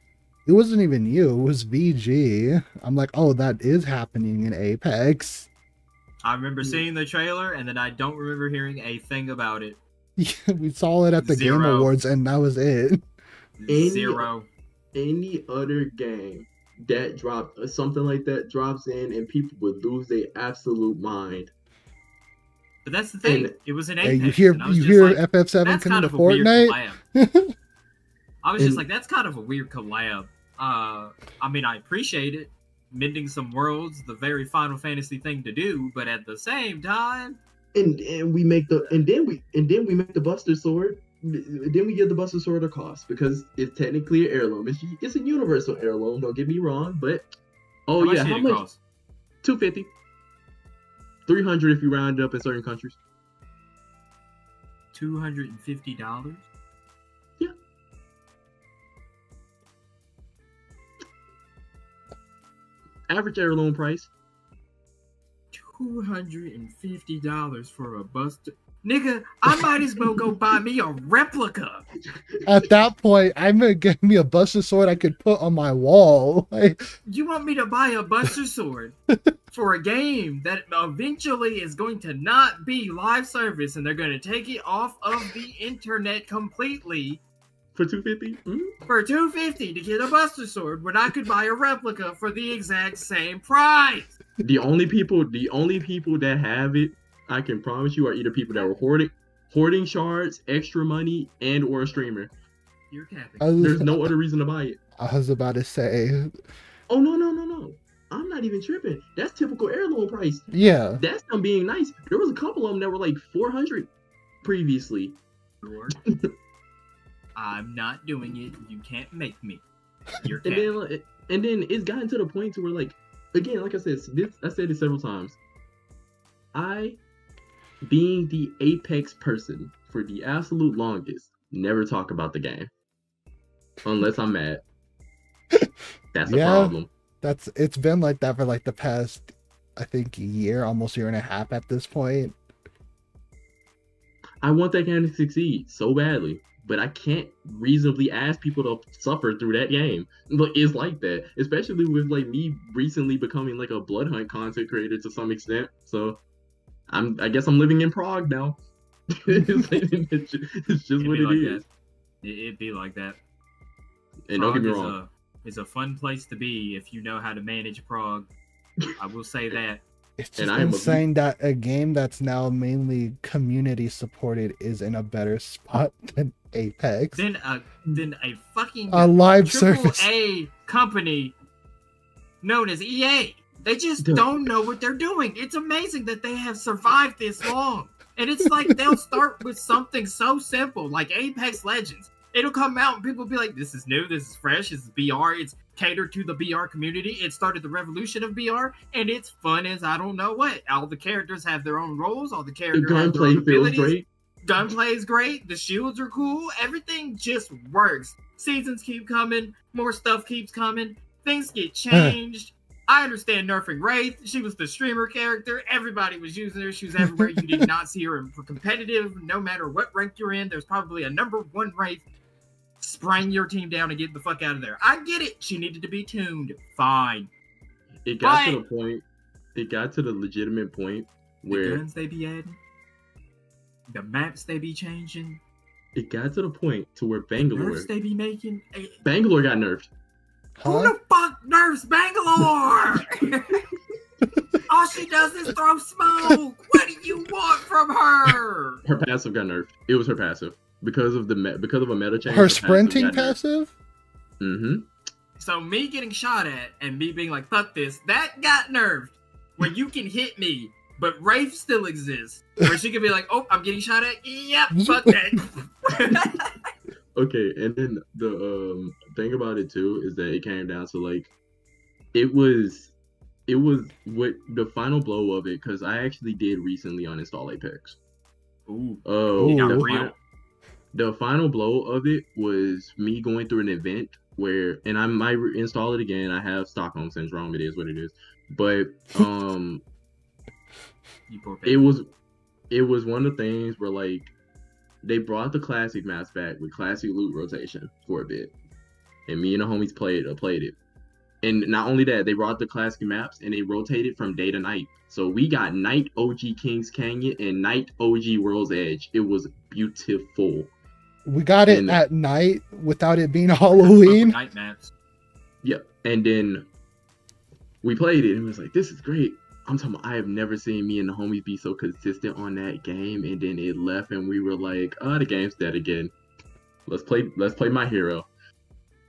It wasn't even you. It was VG. I'm like, oh, that is happening in Apex. I remember seeing the trailer, and then I don't remember hearing a thing about it. Yeah, we saw it at the Game Awards, and that was it. Any- Zero. Any other game that drop something like that drops in, and people would lose their absolute mind. But that's the thing. And- it was an Hey, Apex. you hear and I was you hear like, FF7 coming kind to of a Fortnite? collab. I was just like, that's kind of a weird collab. Uh, I mean, I appreciate it, mending some worlds, the very Final Fantasy thing to do, but at the same time, And and we make the and then we and then we make the Buster Sword. Then we give the Buster Sword a cost because it's technically an heirloom. It's it's a universal heirloom. Don't get me wrong, but oh how yeah, how much? Two fifty. Three hundred if you round it up in certain countries. Two hundred and fifty dollars. Yeah. Average heirloom price. Two hundred and fifty dollars for a Buster. Nigga, I might as well go buy me a replica. At that point, I'm gonna get me a Buster Sword I could put on my wall. Like, You want me to buy a Buster Sword for a game that eventually is going to not be live service and they're going to take it off of the internet completely For two fifty. Mm? for 250 to get a Buster Sword when I could buy a replica for the exact same price? The only people, the only people that have it, I can promise you, are either people that were hoarding, hoarding shards, extra money, and or a streamer. You're capping. Was, There's no other reason to buy it. I was about to say, Oh no no no no! I'm not even tripping. That's typical heirloom price. yeah. That's them being nice. There was a couple of them that were like 400 previously. Sure. I'm not doing it. You can't make me. You're And then like, and then it's gotten to the point to where like again, like I said, this I said it several times. I, being the apex person for the absolute longest, never talk about the game unless I'm mad. That's a Yeah. problem. That's it's been like that for like the past, I think, year, almost year and a half at this point. I want that game to succeed so badly, but I can't reasonably ask people to suffer through that game. But it's like that, especially with like me recently becoming like a blood hunt content creator to some extent. So I'm, I guess I'm living in Prague now. it's, like- it's just, it's just It'd what be it like is. that. It, it'd be like that. And don't get me Prague wrong, Is a, is a fun place to be if you know how to manage Prague. I will say that. It's And just I am a- that a game that's now mainly community supported is in a better spot than Apex. Then a then a fucking A live triple service. A company known as EA. They just Dude. don't know what they're doing. It's amazing that they have survived this long. And it's like they'll start with something so simple like Apex Legends. It'll come out and people will be like, this is new, this is fresh, this is BR, it's catered to the BR community. It started the revolution of BR, and it's fun as I don't know what. All the characters have their own roles, all the the characters have their own feels abilities great. Gunplay is great. The shields are cool. Everything just works. Seasons keep coming. More stuff keeps coming. Things get hmm. changed. I understand nerfing wraith. She was the streamer character. Everybody was using her. She was everywhere. You did not see her in- for competitive. No matter what rank you're in there's probably a number one wraith. Spraying your team down and get the fuck out of there. I get it. She needed to be tuned. Fine. It got to the point. It got to the legitimate point the where guns they be adding the maps they be changing it got to the point to where Bangalore, nerfs they be making eh, Bangalore got nerfed. Who the fuck nerfs Bangalore? All she does is throw smoke. What do you want from her? Her passive got nerfed. It was her passive because of the me- because of a meta change. Her sprinting passive. passive? Mm-hmm. So me getting shot at and me being like, fuck this, that got nerfed. When you can hit me but Wraith still exists. Where she could be like, "Oh, I'm getting shot at. Yep, fuck that." Okay, and then the um thing about it too is that it came down to like it was it was what the final blow of it because I actually did recently uninstall Apex. Ooh, Oh, Ooh. the, final, the final blow of it was me going through an event where, and I might re- install it again. I have Stockholm syndrome. It is what it is. But um, You poor it was it was one of the things where like they brought the classic maps back with classic loot rotation for a bit, and me and the homies played uh, played it. And not only that, they brought the classic maps and they rotated from day to night. So we got night OG Kings Canyon and night OG World's Edge. It was beautiful. We got it And- at night without it being Fuck Halloween. Night maps. Yep. And then we played it and it was like, this is great. I'm talking about, I have never seen me and the homies be so consistent on that game. And then it left and we were like, oh, the game's dead again. Let's play let's play my hero.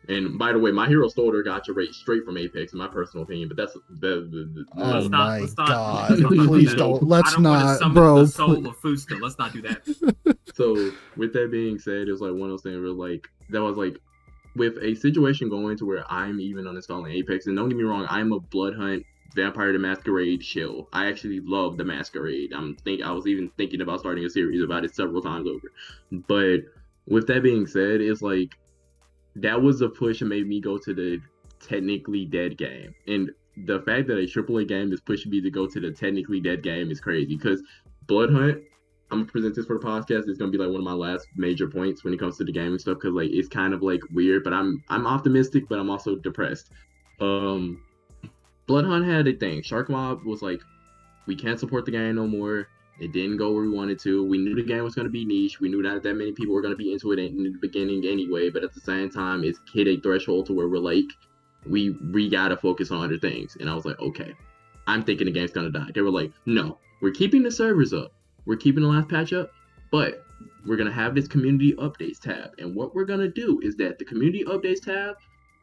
And by the way, my hero stole their gacha rate straight from Apex, in my personal opinion. But that's the, Oh Let's not- my let's not- god! let's not Please don't. Let's don't not, bro. the soul of Fuska. Let's not do that. so with that being said, it was like one of those things where like that was like with a situation going to where I'm even uninstalling Apex, and don't get me wrong, I'm a Bloodhunt Vampire the Masquerade shill. I actually love the Masquerade. I'm think I was even thinking about starting a series about it several times over. But with that being said, it's like that was the push that made me go to the technically dead game. And the fact that a AAA game is pushing me to go to the technically dead game is crazy because Bloodhunt I'm gonna present this for the podcast. It's gonna be like one of my last major points when it comes to the gaming stuff because like it's kind of like weird, but I'm I'm optimistic, but I'm also depressed. Um, Bloodhunt had a thing. Sharkmob was like, we can't support the game no more. It didn't go where we wanted to. We knew the game was gonna be niche. We knew not that many people were gonna be into it in the beginning anyway. But at the same time, it's hit a threshold to where we're like, we we gotta focus on other things. And I was like, okay, I'm thinking the game's gonna die. They were like, no, we're keeping the servers up. We're keeping the last patch up, but we're gonna have this community updates tab. And what we're gonna do is that the community updates tab,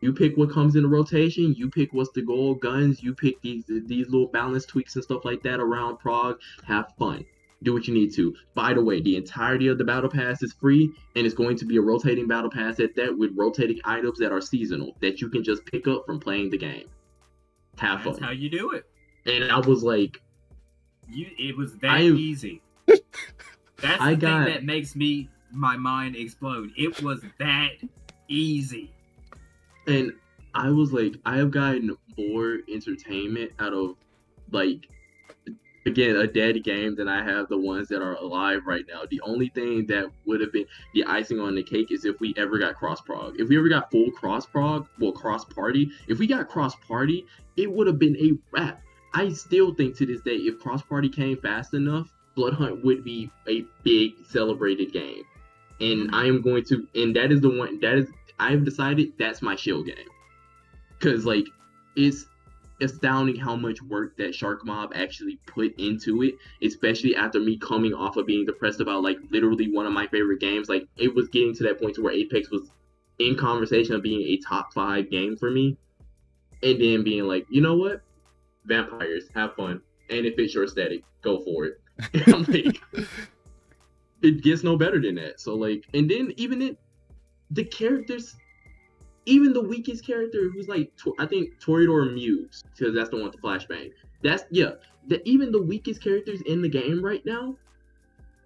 you pick what comes in the rotation, you pick what's the gold guns, you pick these these little balance tweaks and stuff like that around Prague. Have fun. Do what you need to. By the way, the entirety of the battle pass is free, and it's going to be a rotating battle pass at that with rotating items that are seasonal that you can just pick up from playing the game. Have That's fun. how you do it. And I was like, You, it was that I- easy. That's I the got- thing that makes me my mind explode. It was that easy. And I was like, I have gotten more entertainment out of like again a dead game than I have the ones that are alive right now. The only thing that would have been the icing on the cake is if we ever got cross prog. If we ever got full cross prog, well cross party. If we got cross party, it would have been a wrap. I still think to this day, if cross party came fast enough, Bloodhunt would be a big celebrated game. And I am going to, and that is the one that is I have decided that's my shield game. Cause like it's astounding how much work that Sharkmob actually put into it, especially after me coming off of being depressed about like literally one of my favorite games. Like it was getting to that point to where Apex was in conversation of being a top five game for me. And then being like, you know what? Vampires, have fun. And if it's your aesthetic, go for it. I'm like, it gets no better than that. So like, and then even it, the characters, even the weakest character who's like, I think Toreador Muse, because that's the one with the flashbang. That's yeah. The, even the weakest characters in the game right now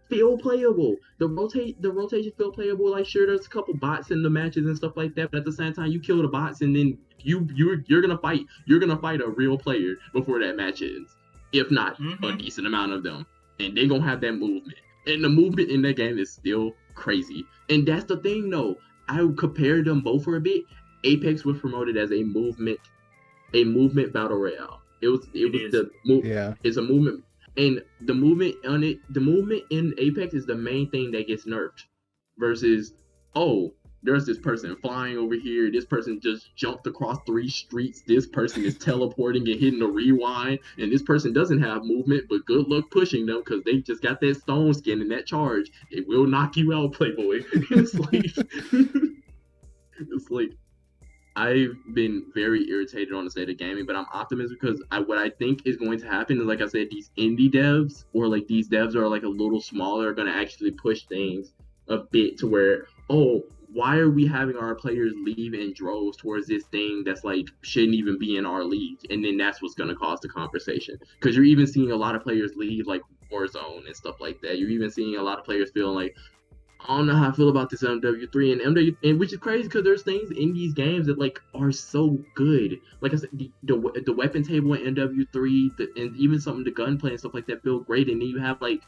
feel playable. The rotate, the rotation feel playable. Like sure, there's a couple bots in the matches and stuff like that, but at the same time, you kill the bots and then you you're you're gonna fight. You're gonna fight a real player before that match ends, if not a Mhm. decent amount of them, and they gonna have that movement. And the movement in that game is still crazy. And that's the thing, though. I would compare them both for a bit. Apex was promoted as a movement, a movement battle royale. It was it, It was is. the move. Yeah. It's a movement, and the movement on it, the movement in Apex is the main thing that gets nerfed. Versus, oh, there's this person flying over here. This person just jumped across three streets. This person is teleporting and hitting a rewind, and this person doesn't have movement. But good luck pushing them because they just got that stone skin and that charge. It will knock you out, Playboy. it's like, it's like. I've been very irritated on the state of gaming, but I'm optimistic because I, what I think is going to happen is, like I said, these indie devs or like these devs are like a little smaller are going to actually push things a bit to where, oh, why are we having our players leave in droves towards this thing that's like shouldn't even be in our league? And then that's what's going to cause the conversation because you're even seeing a lot of players leave like Warzone and stuff like that. You're even seeing a lot of players feeling like, I don't know how I feel about this MW3 and MW, and which is crazy because there's things in these games that like are so good. Like I said, the the, the weapon table in MW3, the, and even some of the gunplay and stuff like that feel great. And then you have like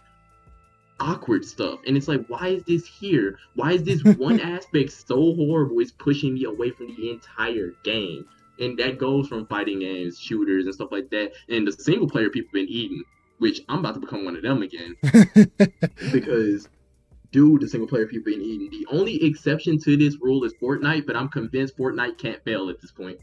awkward stuff, and it's like, why is this here? Why is this one aspect so horrible? It's pushing me away from the entire game, and that goes from fighting games, shooters, and stuff like that. And the single player people been eating, which I'm about to become one of them again because dude, the single player people been eating. The only exception to this rule is Fortnite, but I'm convinced Fortnite can't fail at this point.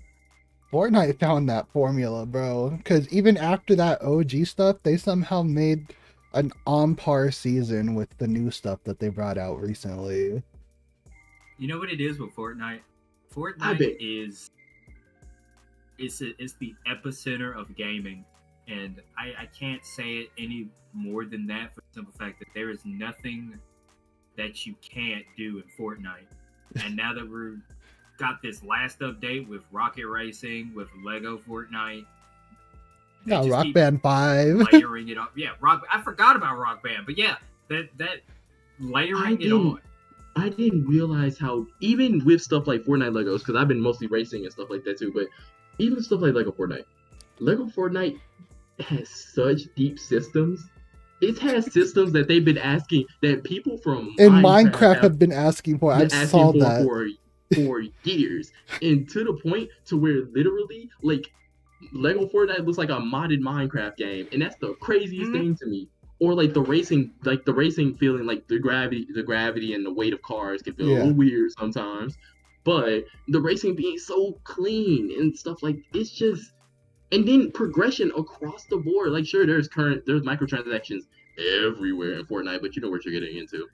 Fortnite found that formula, bro. Because even after that OG stuff, they somehow made an on par season with the new stuff that they brought out recently. You know what it is with Fortnite? Fortnite is it's a, it's the epicenter of gaming, and I, I can't say it any more than that for the simple fact that there is nothing that you can't do in Fortnite. And now that we're got this last update with Rocket Racing, with Lego Fortnite, they Yeah, Rock keep Band 5. layering it up. Yeah, Rock. I forgot about Rock Band, but yeah, that that layering it on. I didn't realize how even with stuff like Fortnite Legos, because I've been mostly racing and stuff like that too, but even stuff like Lego Fortnite, Lego Fortnite has such deep systems. It has systems that they've been asking that people from And Minecraft have have been asking for. I been asking saw for that. for for years, and to the point to where literally like Lego Fortnite looks like a modded Minecraft game, and that's the craziest Mhm. thing to me. Or like the racing, like the racing feeling, like the gravity, the gravity and the weight of cars can feel Yeah. a little weird sometimes. But the racing being so clean and stuff like it's just, and then progression across the board. Like sure, there's current, there's microtransactions everywhere in Fortnite, but you know what you're getting into.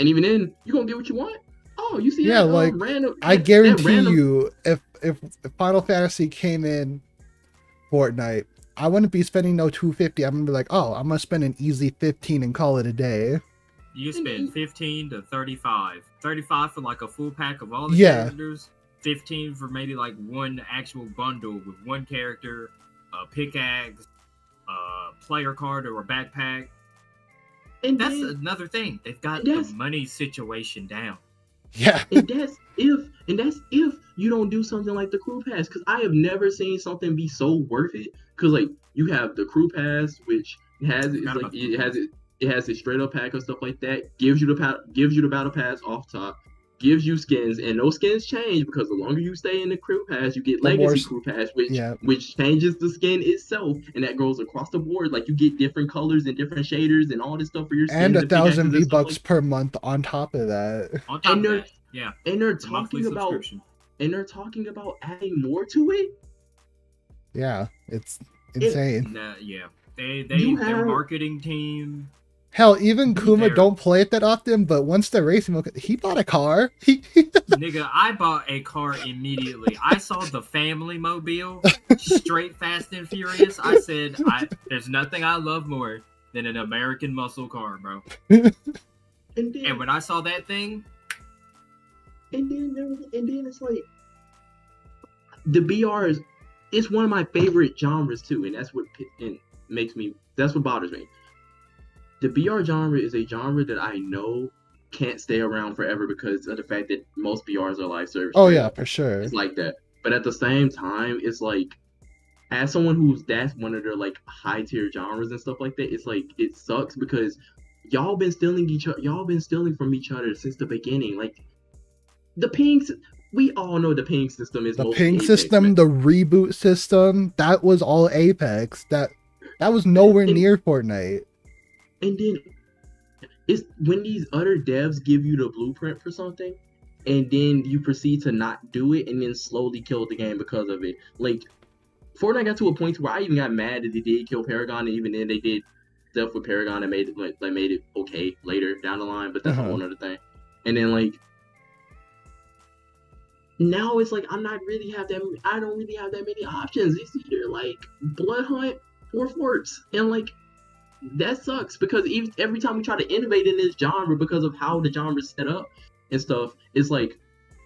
And even then, you gonna get what you want. Oh, you see Yeah, that, um, like, random, I guarantee random- you, if, if if Final Fantasy came in Fortnite, I wouldn't be spending no 250. I'm gonna be like, oh, I'm gonna spend an easy 15 and call it a day. You spend 15 to 35. 35 for like a full pack of all the Yeah. characters. 15 for maybe like one actual bundle with one character, a pickaxe, a player card, or a backpack. And That's then, another thing. They've got That's- the money situation down. Yeah, and that's if and that's if you don't do something like the crew pass because i have never seen something be so worth it because like you have the crew pass which has it's like it has it it has a straight up pack of stuff like that gives you the pa- gives you the battle pass off top gives you skins and those skins change because the longer you stay in the crew pass you get The legacy more crew pass which yeah. which changes the skin itself and that goes across the board like you get different colors and different shaders and all this stuff for your skins and a thousand V bucks like- per month on top of that. On top And of they're- that, yeah, and they're the talking about and they're talking about adding more to it Yeah, it's insane. Nah, yeah, they they You their have- marketing team. Hell, even Be Kuma there. don't play it that often, but once they're racing, okay, he bought a car. Nigga, I bought a car immediately. I saw the family mobile, straight Fast and Furious. I said, I, "There's nothing I love more than an American muscle car, bro." and then And when I saw that thing, and then there was, and then it's like the BR is it's one of my favorite genres too, and that's what pi- and makes me that's what bothers me. The BR genre is a genre that I know can't stay around forever because of the fact that most BRs are live service. Oh yeah, for sure. It's like that. But at the same time, it's like as someone who's that's one of their like high tier genres and stuff like that, it's like it sucks because y'all been stealing each other y'all been stealing from each other since the beginning. Like the pinks we all know the ping system is The ping Apex, system, man. the reboot system, that was all Apex. That that was nowhere And- near Fortnite. And then it's when these other devs give you the blueprint for something and then you proceed to not do it and then slowly kill the game because of it like fortnite got to a point where i even got mad that they did kill paragon and even then they did stuff with paragon and made it like they made it okay later down the line but that's Uh-huh. a whole other thing and then like now it's like I'm not really have that. I don't really have that many options. It's either like Bloodhunt or Forts, and like that sucks because even every time we try to innovate in this genre because of how the genre is set up and stuff, it's like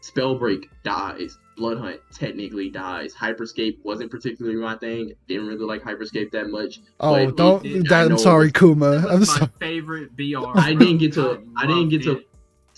Spellbreak dies, Bloodhunt technically dies. Hyperscape wasn't particularly my thing. Didn't really like Hyperscape that much. Oh, don't. it- that, I know I'm sorry, Kuma. That I'm my sorry. favorite BR. I didn't get to. I didn't get to. it.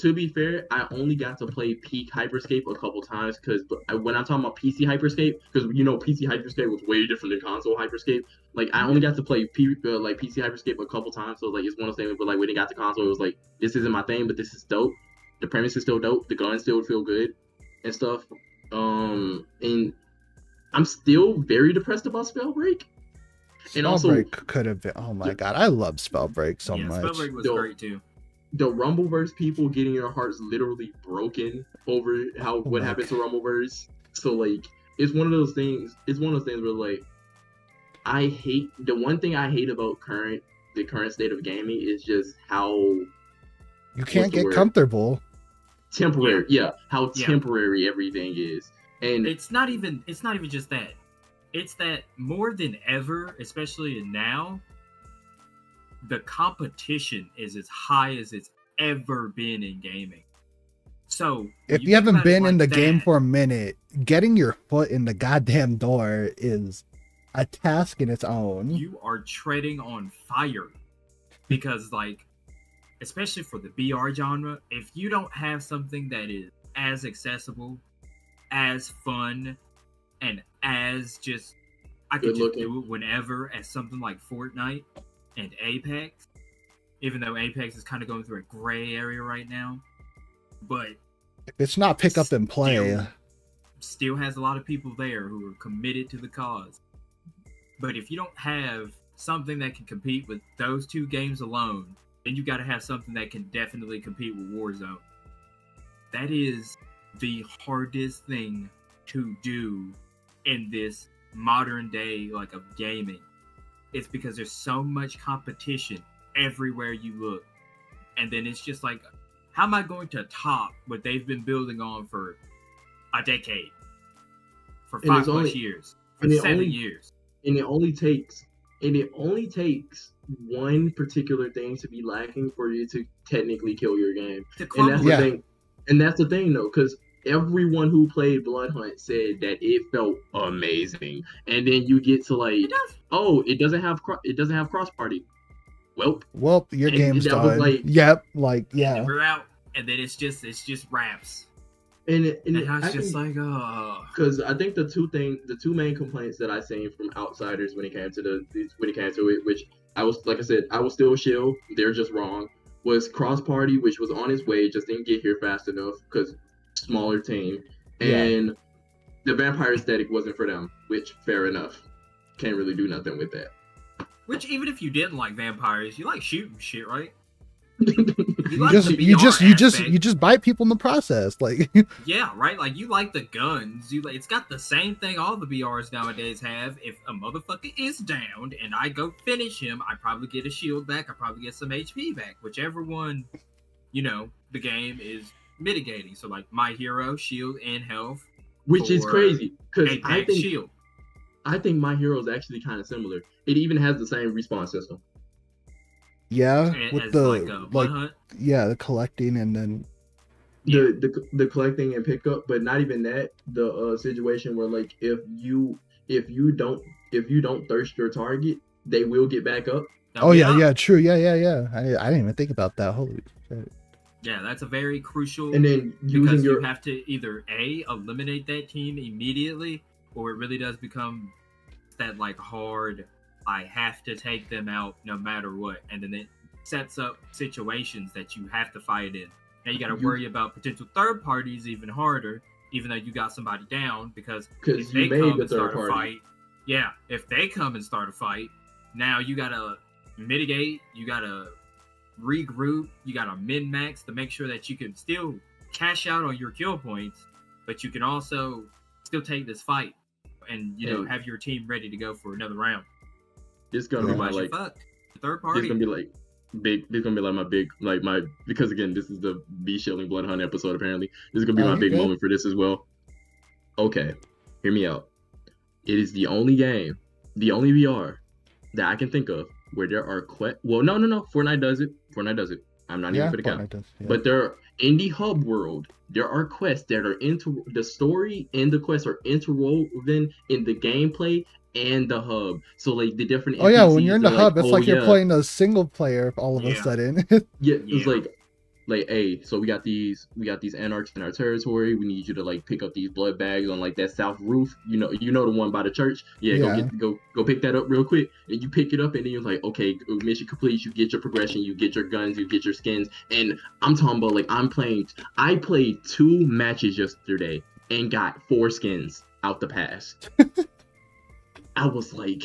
To be fair, I only got to play Peak Hyperscape a couple times because when I'm talking about PC Hyperscape, because you know PC Hyperscape was way different than console Hyperscape. Like I only got to play P, uh, like PC Hyperscape a couple times, so like it's one of those things. But like when it got to console, it was like this isn't my thing, but this is dope. The premise is still dope. The guns still feel good and stuff. Um, and I'm still very depressed about Spellbreak. And also- Spellbreak could have been. Oh my god, I love Spellbreak so yeah, much. Spellbreak was Yo. great too. The Rumbleverse people getting their hearts literally broken over how oh what my happened to Rumbleverse. So like it's one of those things it's one of those things where like I hate the one thing I hate about current the current state of gaming is just how You can't get word? comfortable. temporary yeah, how Yeah. temporary everything is. And It's not even. It's not even just that. It's that more than ever, especially now, the competition is as high as it's ever been in gaming. So If when you, haven't think about it been in the like game for a minute, getting your foot in the goddamn door is a task in its own. you are treading on fire because like especially for the br genre if you don't have something that is as accessible as fun and as just i could Good just looking. do it whenever as something like fortnite and apex even though apex is kind of going through a gray area right now but it's not pick up and play, Still- still has a lot of people there who are committed to the cause. But if you don't have something that can compete with those two games alone, then you got to have something that can definitely compete with Warzone. That is the hardest thing to do in this modern day like of gaming. It's because there's so much competition everywhere you look. And then it's just like how am I going to top what they've been building on for a decade? For five plus only- years. For and it seven only- years. and it only takes and it only takes one particular thing to be lacking for you to technically kill your game. And that's Yeah. the thing. And that's the thing though, because everyone who played Bloodhunt said that it felt amazing. And then you get to like, it oh, it doesn't have cro- it doesn't have cross party. Well, well, your And game's that was done. like- yep, like yeah. We're out. And then it's just it's just raps. and it, and And I was I just think- like, oh because I think the two thing, the two main complaints that I seen from outsiders when it came to the when it came to it, which I was like I said, I was still shill. They're just wrong. Was cross party, which was on its way, just didn't get here fast enough because smaller team, Yeah. and the vampire aesthetic wasn't for them. Which fair enough. Can't really do nothing with that. which even if you didn't like vampires, you like shooting shit, right? You like just you VR just you just you just bite people in the process. Like Yeah, right. Like you like the guns. You like it's got the same thing all the BRs nowadays have. If a motherfucker is downed and I go finish him, I probably get a shield back. I probably get some HP back. Whichever one, you know, the game is mitigating. So like my hero, shield and health, which is crazy because I think shield. I think my hero is actually kind of similar. It even has the same respawn system. yeah, a- with the like a like hunt. yeah, the collecting and then Yeah. the, the the collecting and pickup, but not even that. The uh, situation where like if you if you don't if you don't thirst your target, they will get back up. They'll oh be yeah up. yeah true yeah yeah yeah. I, I didn't even think about that. Holy shit. Yeah, that's a very crucial And then because your you have to either a eliminate that team immediately or it really does become that like hard i have to take them out no matter what. And then it sets up situations that you have to fight in. Now you got to You- worry about potential third parties even harder even though you got somebody down because if they come the and start a fight yeah if they come and start a fight now you gotta mitigate you gotta regroup you gotta min max to make sure that you can still cash out on your kill points but you can also still take this fight and you know And- have your team ready to go for another round It's gonna be my like. fucked. third It's party gonna be like big. It's gonna be like my big like my because again this is the B Shelling blood hunt episode apparently. This is gonna be Oh, my big good. moment for this as well. Okay, hear me out. It is the only game, the only BR that I can think of where there are quest. Well, no, no, no. Fortnite does it. Fortnite does it. I'm not yeah, even for the count. Does. Yeah. But there, in the hub world, there are quests that are into the story and the quests are interwoven in the gameplay and the hub. So like the different. oh yeah, when you're in the NPCs are hub, it's oh, like you're yeah, playing a single player all of a sudden. Yeah, it's Yeah. like, like, hey, so we got these, we got these anarchs in our territory. We need you to like pick up these blood bags on like that south roof. You know, you know the one by the church. Yeah, Yeah. go get, go, go pick that up real quick. And you pick it up, and then you're like, okay, mission complete. You get your progression, you get your guns, you get your skins. And I'm talking about like I'm playing. I played two matches yesterday and got four skins out the pass. I was like,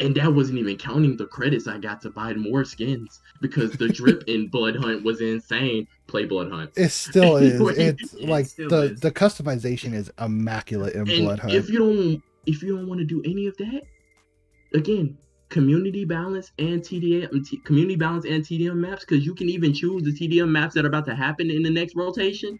and that wasn't even counting the credits I got to buy more skins because the drip in Bloodhunt was insane. Play Bloodhunt. it still is. It's it like still the is. the customization is immaculate in and Bloodhunt. if you don't if you don't want to do any of that, again, community balance and TDM um, T- community balance and TDM maps because you can even choose the TDM maps that are about to happen in the next rotation.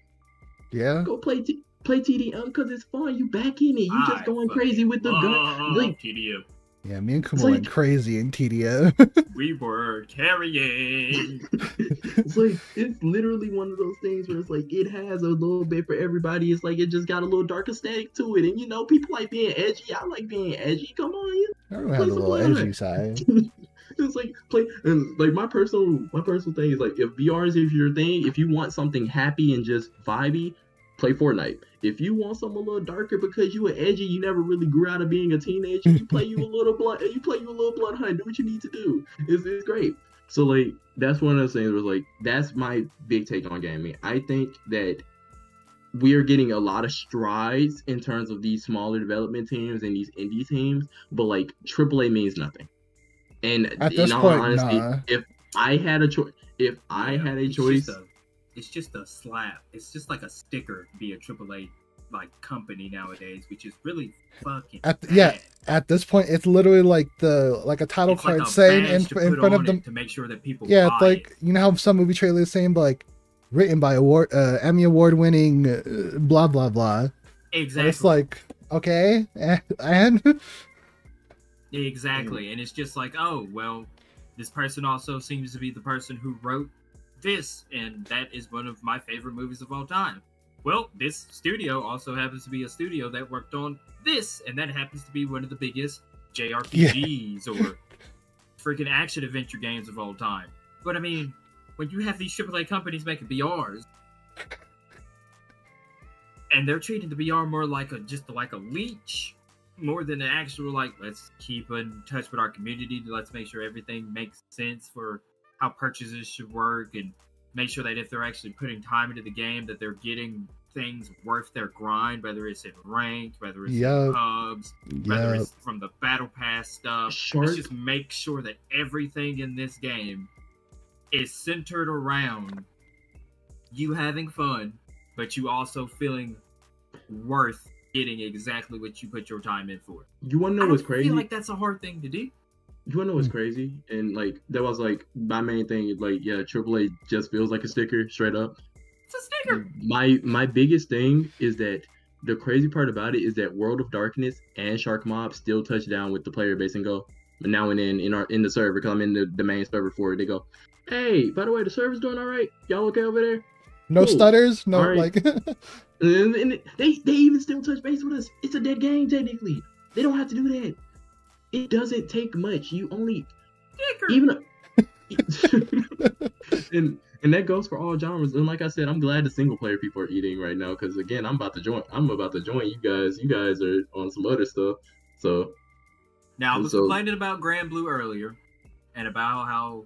yeah. Go play T- play TDM because it's fun. You back in it. You just going crazy with the gun. love Like TDM. Yeah, me and Kuma It's like- went crazy in TDO. We were carrying. it's like it's literally one of those things where it's like it has a little bit for everybody. It's like it just got a little dark aesthetic to it, and you know people like being edgy. I like being edgy. Come on, you Everyone has a little Blood edgy side. it's like play and like my personal my personal thing is like if BR is your thing, if you want something happy and just vibey, play Fortnite. If you want something a little darker because you were edgy, you never really grew out of being a teenager, you play you a little blood and you play you a little blood hunt, do what you need to do. It's, it's great. So like that's one of those things where like that's my big take on gaming. I think that we are getting a lot of strides in terms of these smaller development teams and these indie teams, but like AAA means nothing. And At in this all point, honesty, nah. if I had a choice, if I Yeah, had a choice, Just a, it's just a slap. It's just like a sticker to be a AAA like company nowadays, which is really fucking. At the- yeah. At this point, it's literally like the like a title It's like card a saying in, in front of them. to make sure that people. Yeah, it's like it. you know how some movie trailers saying like written by award uh, Emmy award winning uh, blah blah blah. exactly. And it's like okay, eh, and Exactly. And it's just like, oh, well, this person also seems to be the person who wrote this, and that is one of my favorite movies of all time. Well, this studio also happens to be a studio that worked on this, and that happens to be one of the biggest JRPGs or freaking action adventure games of all time. But I mean, when you have these AAA companies making BRs, and they're treating the BR more like a just like a leech more than an actual like let's keep in touch with our community let's make sure everything makes sense for how purchases should work and make sure that if they're actually putting time into the game that they're getting things worth their grind whether it's in ranked whether it's Yup. in pubs whether it's from the battle pass stuff Shark- let's just make sure that everything in this game is centered around you having fun but you also feeling worth getting exactly what you put your time in for. you want to know don't what's crazy? feel like that's a hard thing to do. You wanna know what's hmm. crazy? And like that was like my main thing. Like yeah, AAA just feels like a sticker, straight up. It's a sticker. My my biggest thing is that the crazy part about it is that World of Darkness and Sharkmob still touch down with the player base and go. Now and then in our in the server, because I'm in the, the main server for it, they go, Hey, by the way, the server's doing all right. Y'all okay over there? no cool. stutters, no Alright. like And, and they they even still touch base with us. It's a dead game technically. They don't have to do that. It doesn't take much. You only Sticker. even and and that goes for all genres. And like I said, I'm glad the single player people are eating right now because again, I'm about to join. I'm about to join you guys. You guys are on some other stuff. So now I and was so- complaining about Granblue earlier, and about how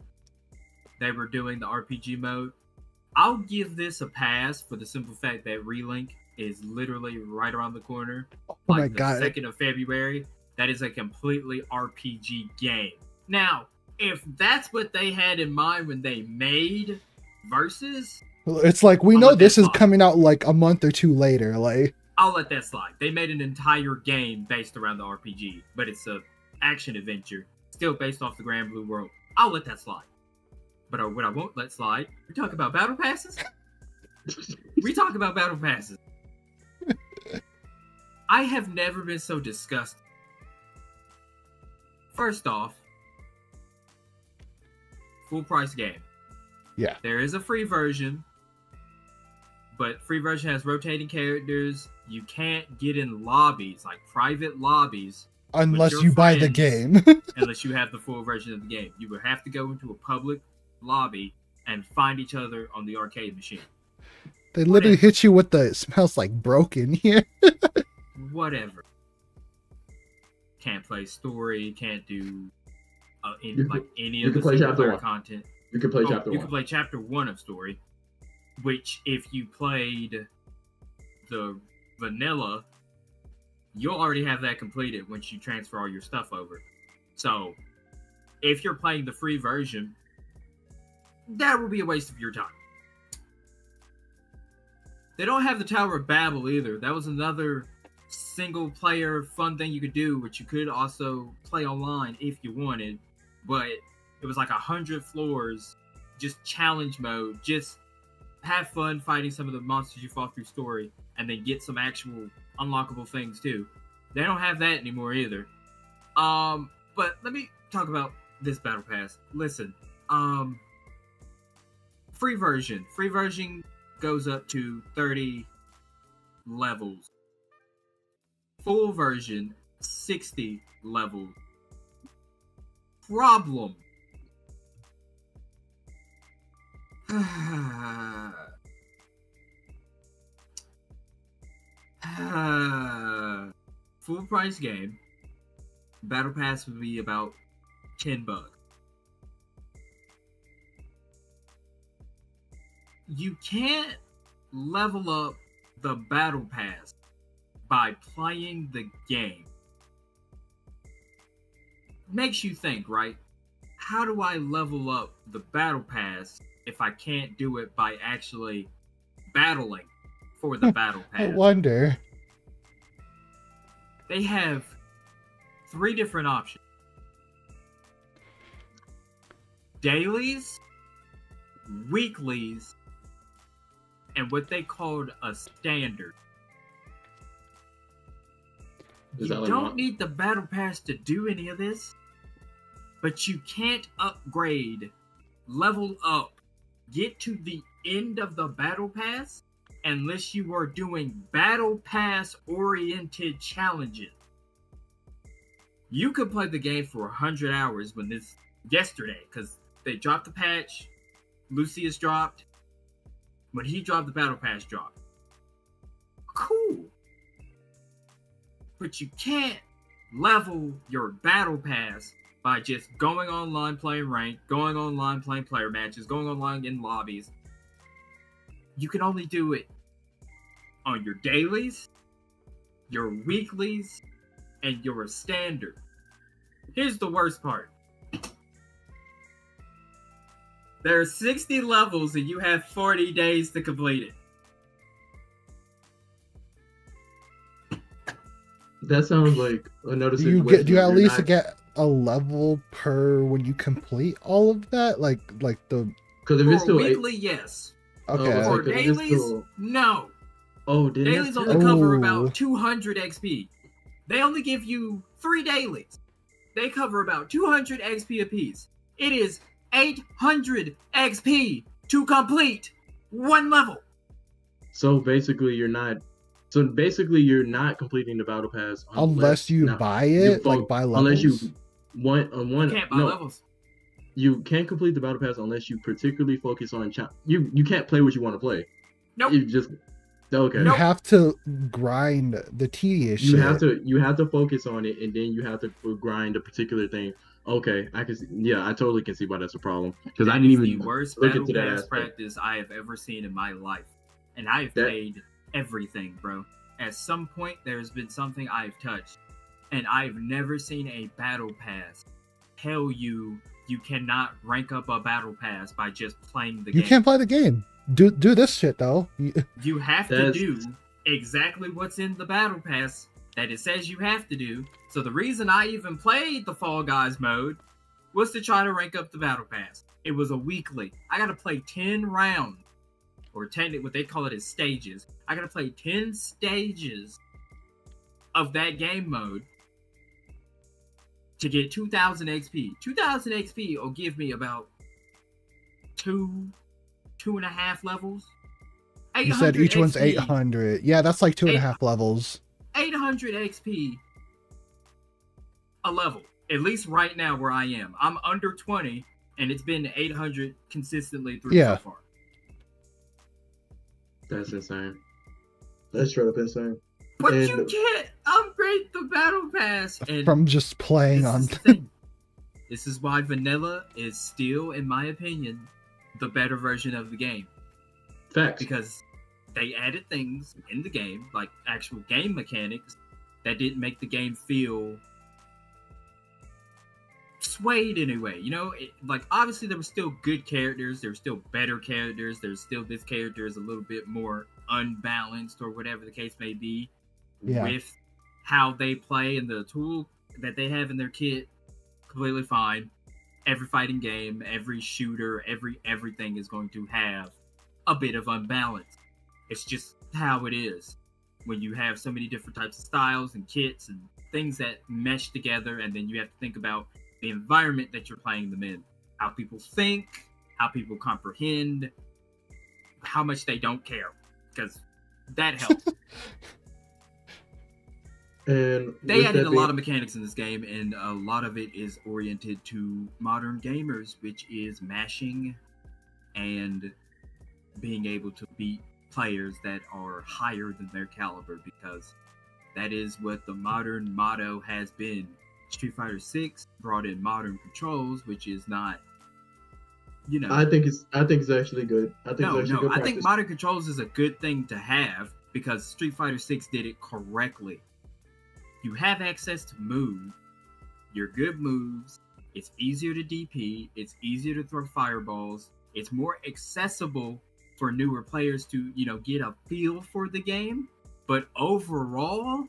they were doing the RPG mode. I'll give this a pass for the simple fact that Relink is literally right around the corner. oh my like the god, second of February. That is a completely RPG game. Now, if that's what they had in mind when they made Versus, it's like we I'll know this is coming out like a month or two later. Like I'll let that slide. They made an entire game based around the RPG, but it's a action adventure, still based off the Granblue World. I'll let that slide. But what I won't let slide, we talk about battle passes. we talk about battle passes. I have never been so disgusted. First off, full price game. Yeah. There is a free version, but free version has rotating characters. You can't get in lobbies, like private lobbies, Unless you buy the game. unless you have the full version of the game. You would have to go into a public lobby and find each other on the arcade machine. they literally if- hit you with the it smells like broken here. Whatever. Can't play story. Can't do uh, any, can- like any of the play single player one. content. You can play Oh, chapter you one. can play chapter one of story, which if you played the vanilla, you'll already have that completed once you transfer all your stuff over. So, if you're playing the free version, that will be a waste of your time. They don't have the Tower of Babel either. That was another single player fun thing you could do, which you could also play online if you wanted. But it was like a hundred floors, just challenge mode, just have fun fighting some of the monsters you fought through story, and then get some actual unlockable things too. They don't have that anymore either. Um, but let me talk about this battle pass. Listen, um, free version, free version goes up to thirty levels. Full version, sixty levels. Problem. Full price game. Battle Pass would be about 10 bucks. You can't level up the Battle Pass by playing the game. Makes you think, right? How do I level up the Battle Pass if I can't do it by actually battling for the Battle pass? I wonder. they have three different options dailies, weeklies, and what they called a standard. Is you don't need the battle pass to do any of this, but you can't upgrade, level up, get to the end of the battle pass unless you are doing battle pass oriented challenges. You could play the game for 100 hours when this yesterday because they dropped the patch, Lucius dropped, when he dropped the battle pass dropped. Cool. But you can't level your battle pass by just going online playing rank, going online playing player matches, going online in lobbies. You can only do it on your dailies, your weeklies, and your standard. Here's the worst part. There are 60 levels and you have 40 days to complete it. That sounds like another Do you get do you at least not- get a level per when you complete all of that? Like like the Because if it's For still eight, yes. Oh, okay. it's For like- dailies, still- no. oh, did Dailies that only cover Oh. about 200 XP. They only give you three dailies. They cover about 200 XP apiece. It is 800 XP to complete one level. So basically, you're not. So basically, you're not completing the battle pass unless you not- buy you it, fo- like buy levels. Unless you want on uh, one. You can't buy no, levels. you can't complete the battle pass unless you particularly focus on. Cha- you you can't play what you want to play. Nope. You just okay. You Nope. have to grind the tedious you shit. have to you have to focus on it and then you have to grind a particular thing okay i can see yeah i totally can see why that's a problem because i That didn't even the worst look battle into that pass aspect. practice I have ever seen in my life, and I've That- played everything, bro. At some point, there's been something I've touched, and I've never seen a battle pass tell you you cannot rank up a battle pass by just playing the You game. You can't play the game. Do do this shit though. You- You have to do exactly what's in the battle pass that it says you have to do. So the reason I even played the Fall Guys mode was to try to rank up the battle pass. It was a weekly. I got to play 10 rounds or 10 what they call it is stages. I got to play 10 stages of that game mode to get 2000 XP. 2000 XP will give me about two, two and a half levels. You said 800 each one's 800. Yeah, that's like two and a half levels. 800 XP a level. At least right now where I am. I'm under 20 and it's been 800 consistently through Yeah. so far. That's insane. That's straight up insane. But And- you can't upgrade the battle pass and From just playing this on. is the thing. This is why vanilla is still, in my opinion, the better version of the game. Facts. because they added things in the game, like actual game mechanics, that didn't make the game feel swayed anyway. You know, it, like obviously there were still good characters, there were still better characters, there's still this character is a little bit more unbalanced or whatever the case may be Yeah. with how they play and the tool that they have in their kit. Completely fine. Every fighting game, every shooter, every everything is going to have a bit of unbalance. It's just how it is when you have so many different types of styles and kits and things that mesh together, and then you have to think about the environment that you're playing them in, how people think, how people comprehend, how much they don't care, because that helps. And they added a being- lot of mechanics in this game, and a lot of it is oriented to modern gamers, which is mashing and being able to beat players that are higher than their caliber, because that is what the modern motto has been. Street Fighter 6 brought in modern controls, which is not, you know. I think it's I think it's actually good. I think no, it's actually no, good I think modern controls is a good thing to have because Street Fighter 6 did it correctly. You have access to move, your good moves. It's easier to DP. It's easier to throw fireballs. It's more accessible for newer players to, you know, get a feel for the game. But overall,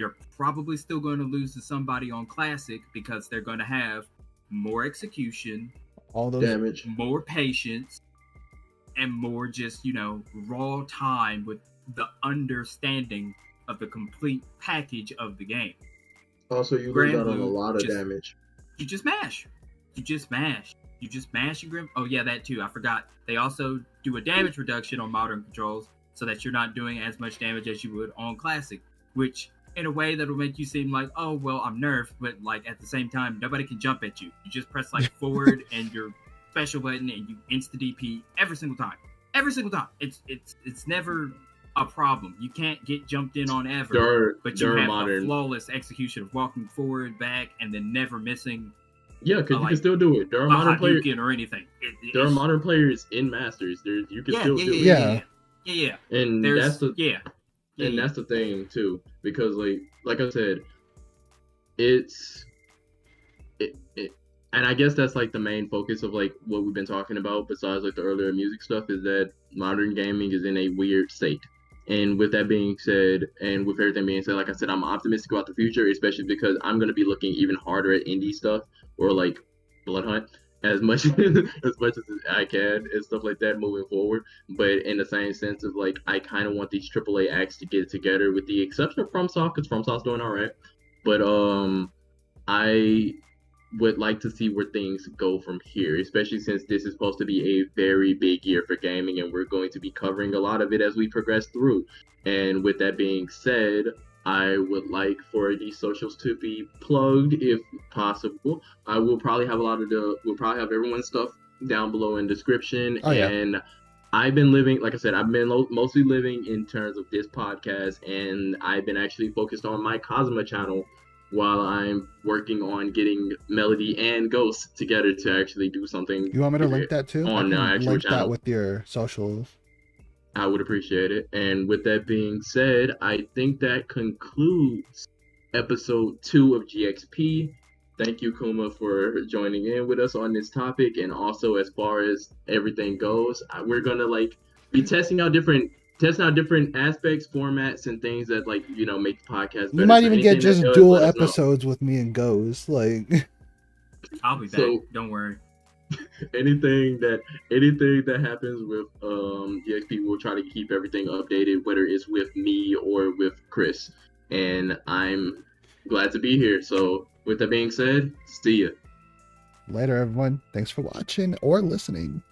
you're probably still going to lose to somebody on Classic because they're going to have more execution, All those. damage. more patience and more just you know raw time with the understanding of the complete package of the game Also, you lose Grand out on a lot of just- damage. you just mash you just mash you just mash your grim oh yeah that too i forgot they also do a damage reduction on modern controls so that you're not doing as much damage as you would on classic which in a way that'll make you seem like oh well i'm nerfed but like at the same time nobody can jump at you you just press like forward and your special button and you insta dp every single time every single time it's it's it's never a problem you can't get jumped in on ever There are, but you there are a modern. flawless execution of walking forward back and then never missing Yeah, because you like, can still do it. There are modern players. Hadouken or anything. It- There are modern players in Masters. There, you can yeah, still yeah, do yeah, it. yeah, Yeah. yeah, yeah, yeah. And There's that's the yeah, yeah, and that's the thing too because like like i said it's it, it and i guess that's like the main focus of like what we've been talking about besides like the earlier music stuff is that modern gaming is in a weird state. And with that being said and with everything being said like i said i'm optimistic about the future especially because i'm to be looking even harder at indie stuff or like blood hunt as much as much as i can and stuff like that moving forward but in the same sense of like I kind of want these AAA acts to get together, with the exception of FromSoft, because FromSoft's doing all right. But um, I would like to see where things go from here, especially since this is supposed to be a very big year for gaming, and we're going to be covering a lot of it as we progress through. And with that being said, I would like for these socials to be plugged if possible. I will probably have a lot of the, we'll probably have everyone's stuff down below in description. Oh, yeah. And I've been living, like I said, I've been lo- mostly living in terms of this podcast, and I've been actually focused on my Cosma channel while I'm working on getting Melody and Ghost together to actually do something. You want me to link that too? I On, can uh, actual link that channel. with your socials. I would appreciate it. And with that being said, I think that concludes episode two of GXP. Thank you, Kuma, for joining in with us on this topic. And also, as far as everything goes, we're gonna like be testing out different testing out different aspects, formats, and things that like you know make the podcast. You might So even get just does, dual let us know. episodes with me and Ghost. Like, I'll be back. So- Don't worry. anything that anything that happens with um GXP, we'll try to keep everything updated, whether it's with me or with Chris. and I'm glad to be here. So, with that being said, see ya. Later, everyone. Thanks for watching or listening.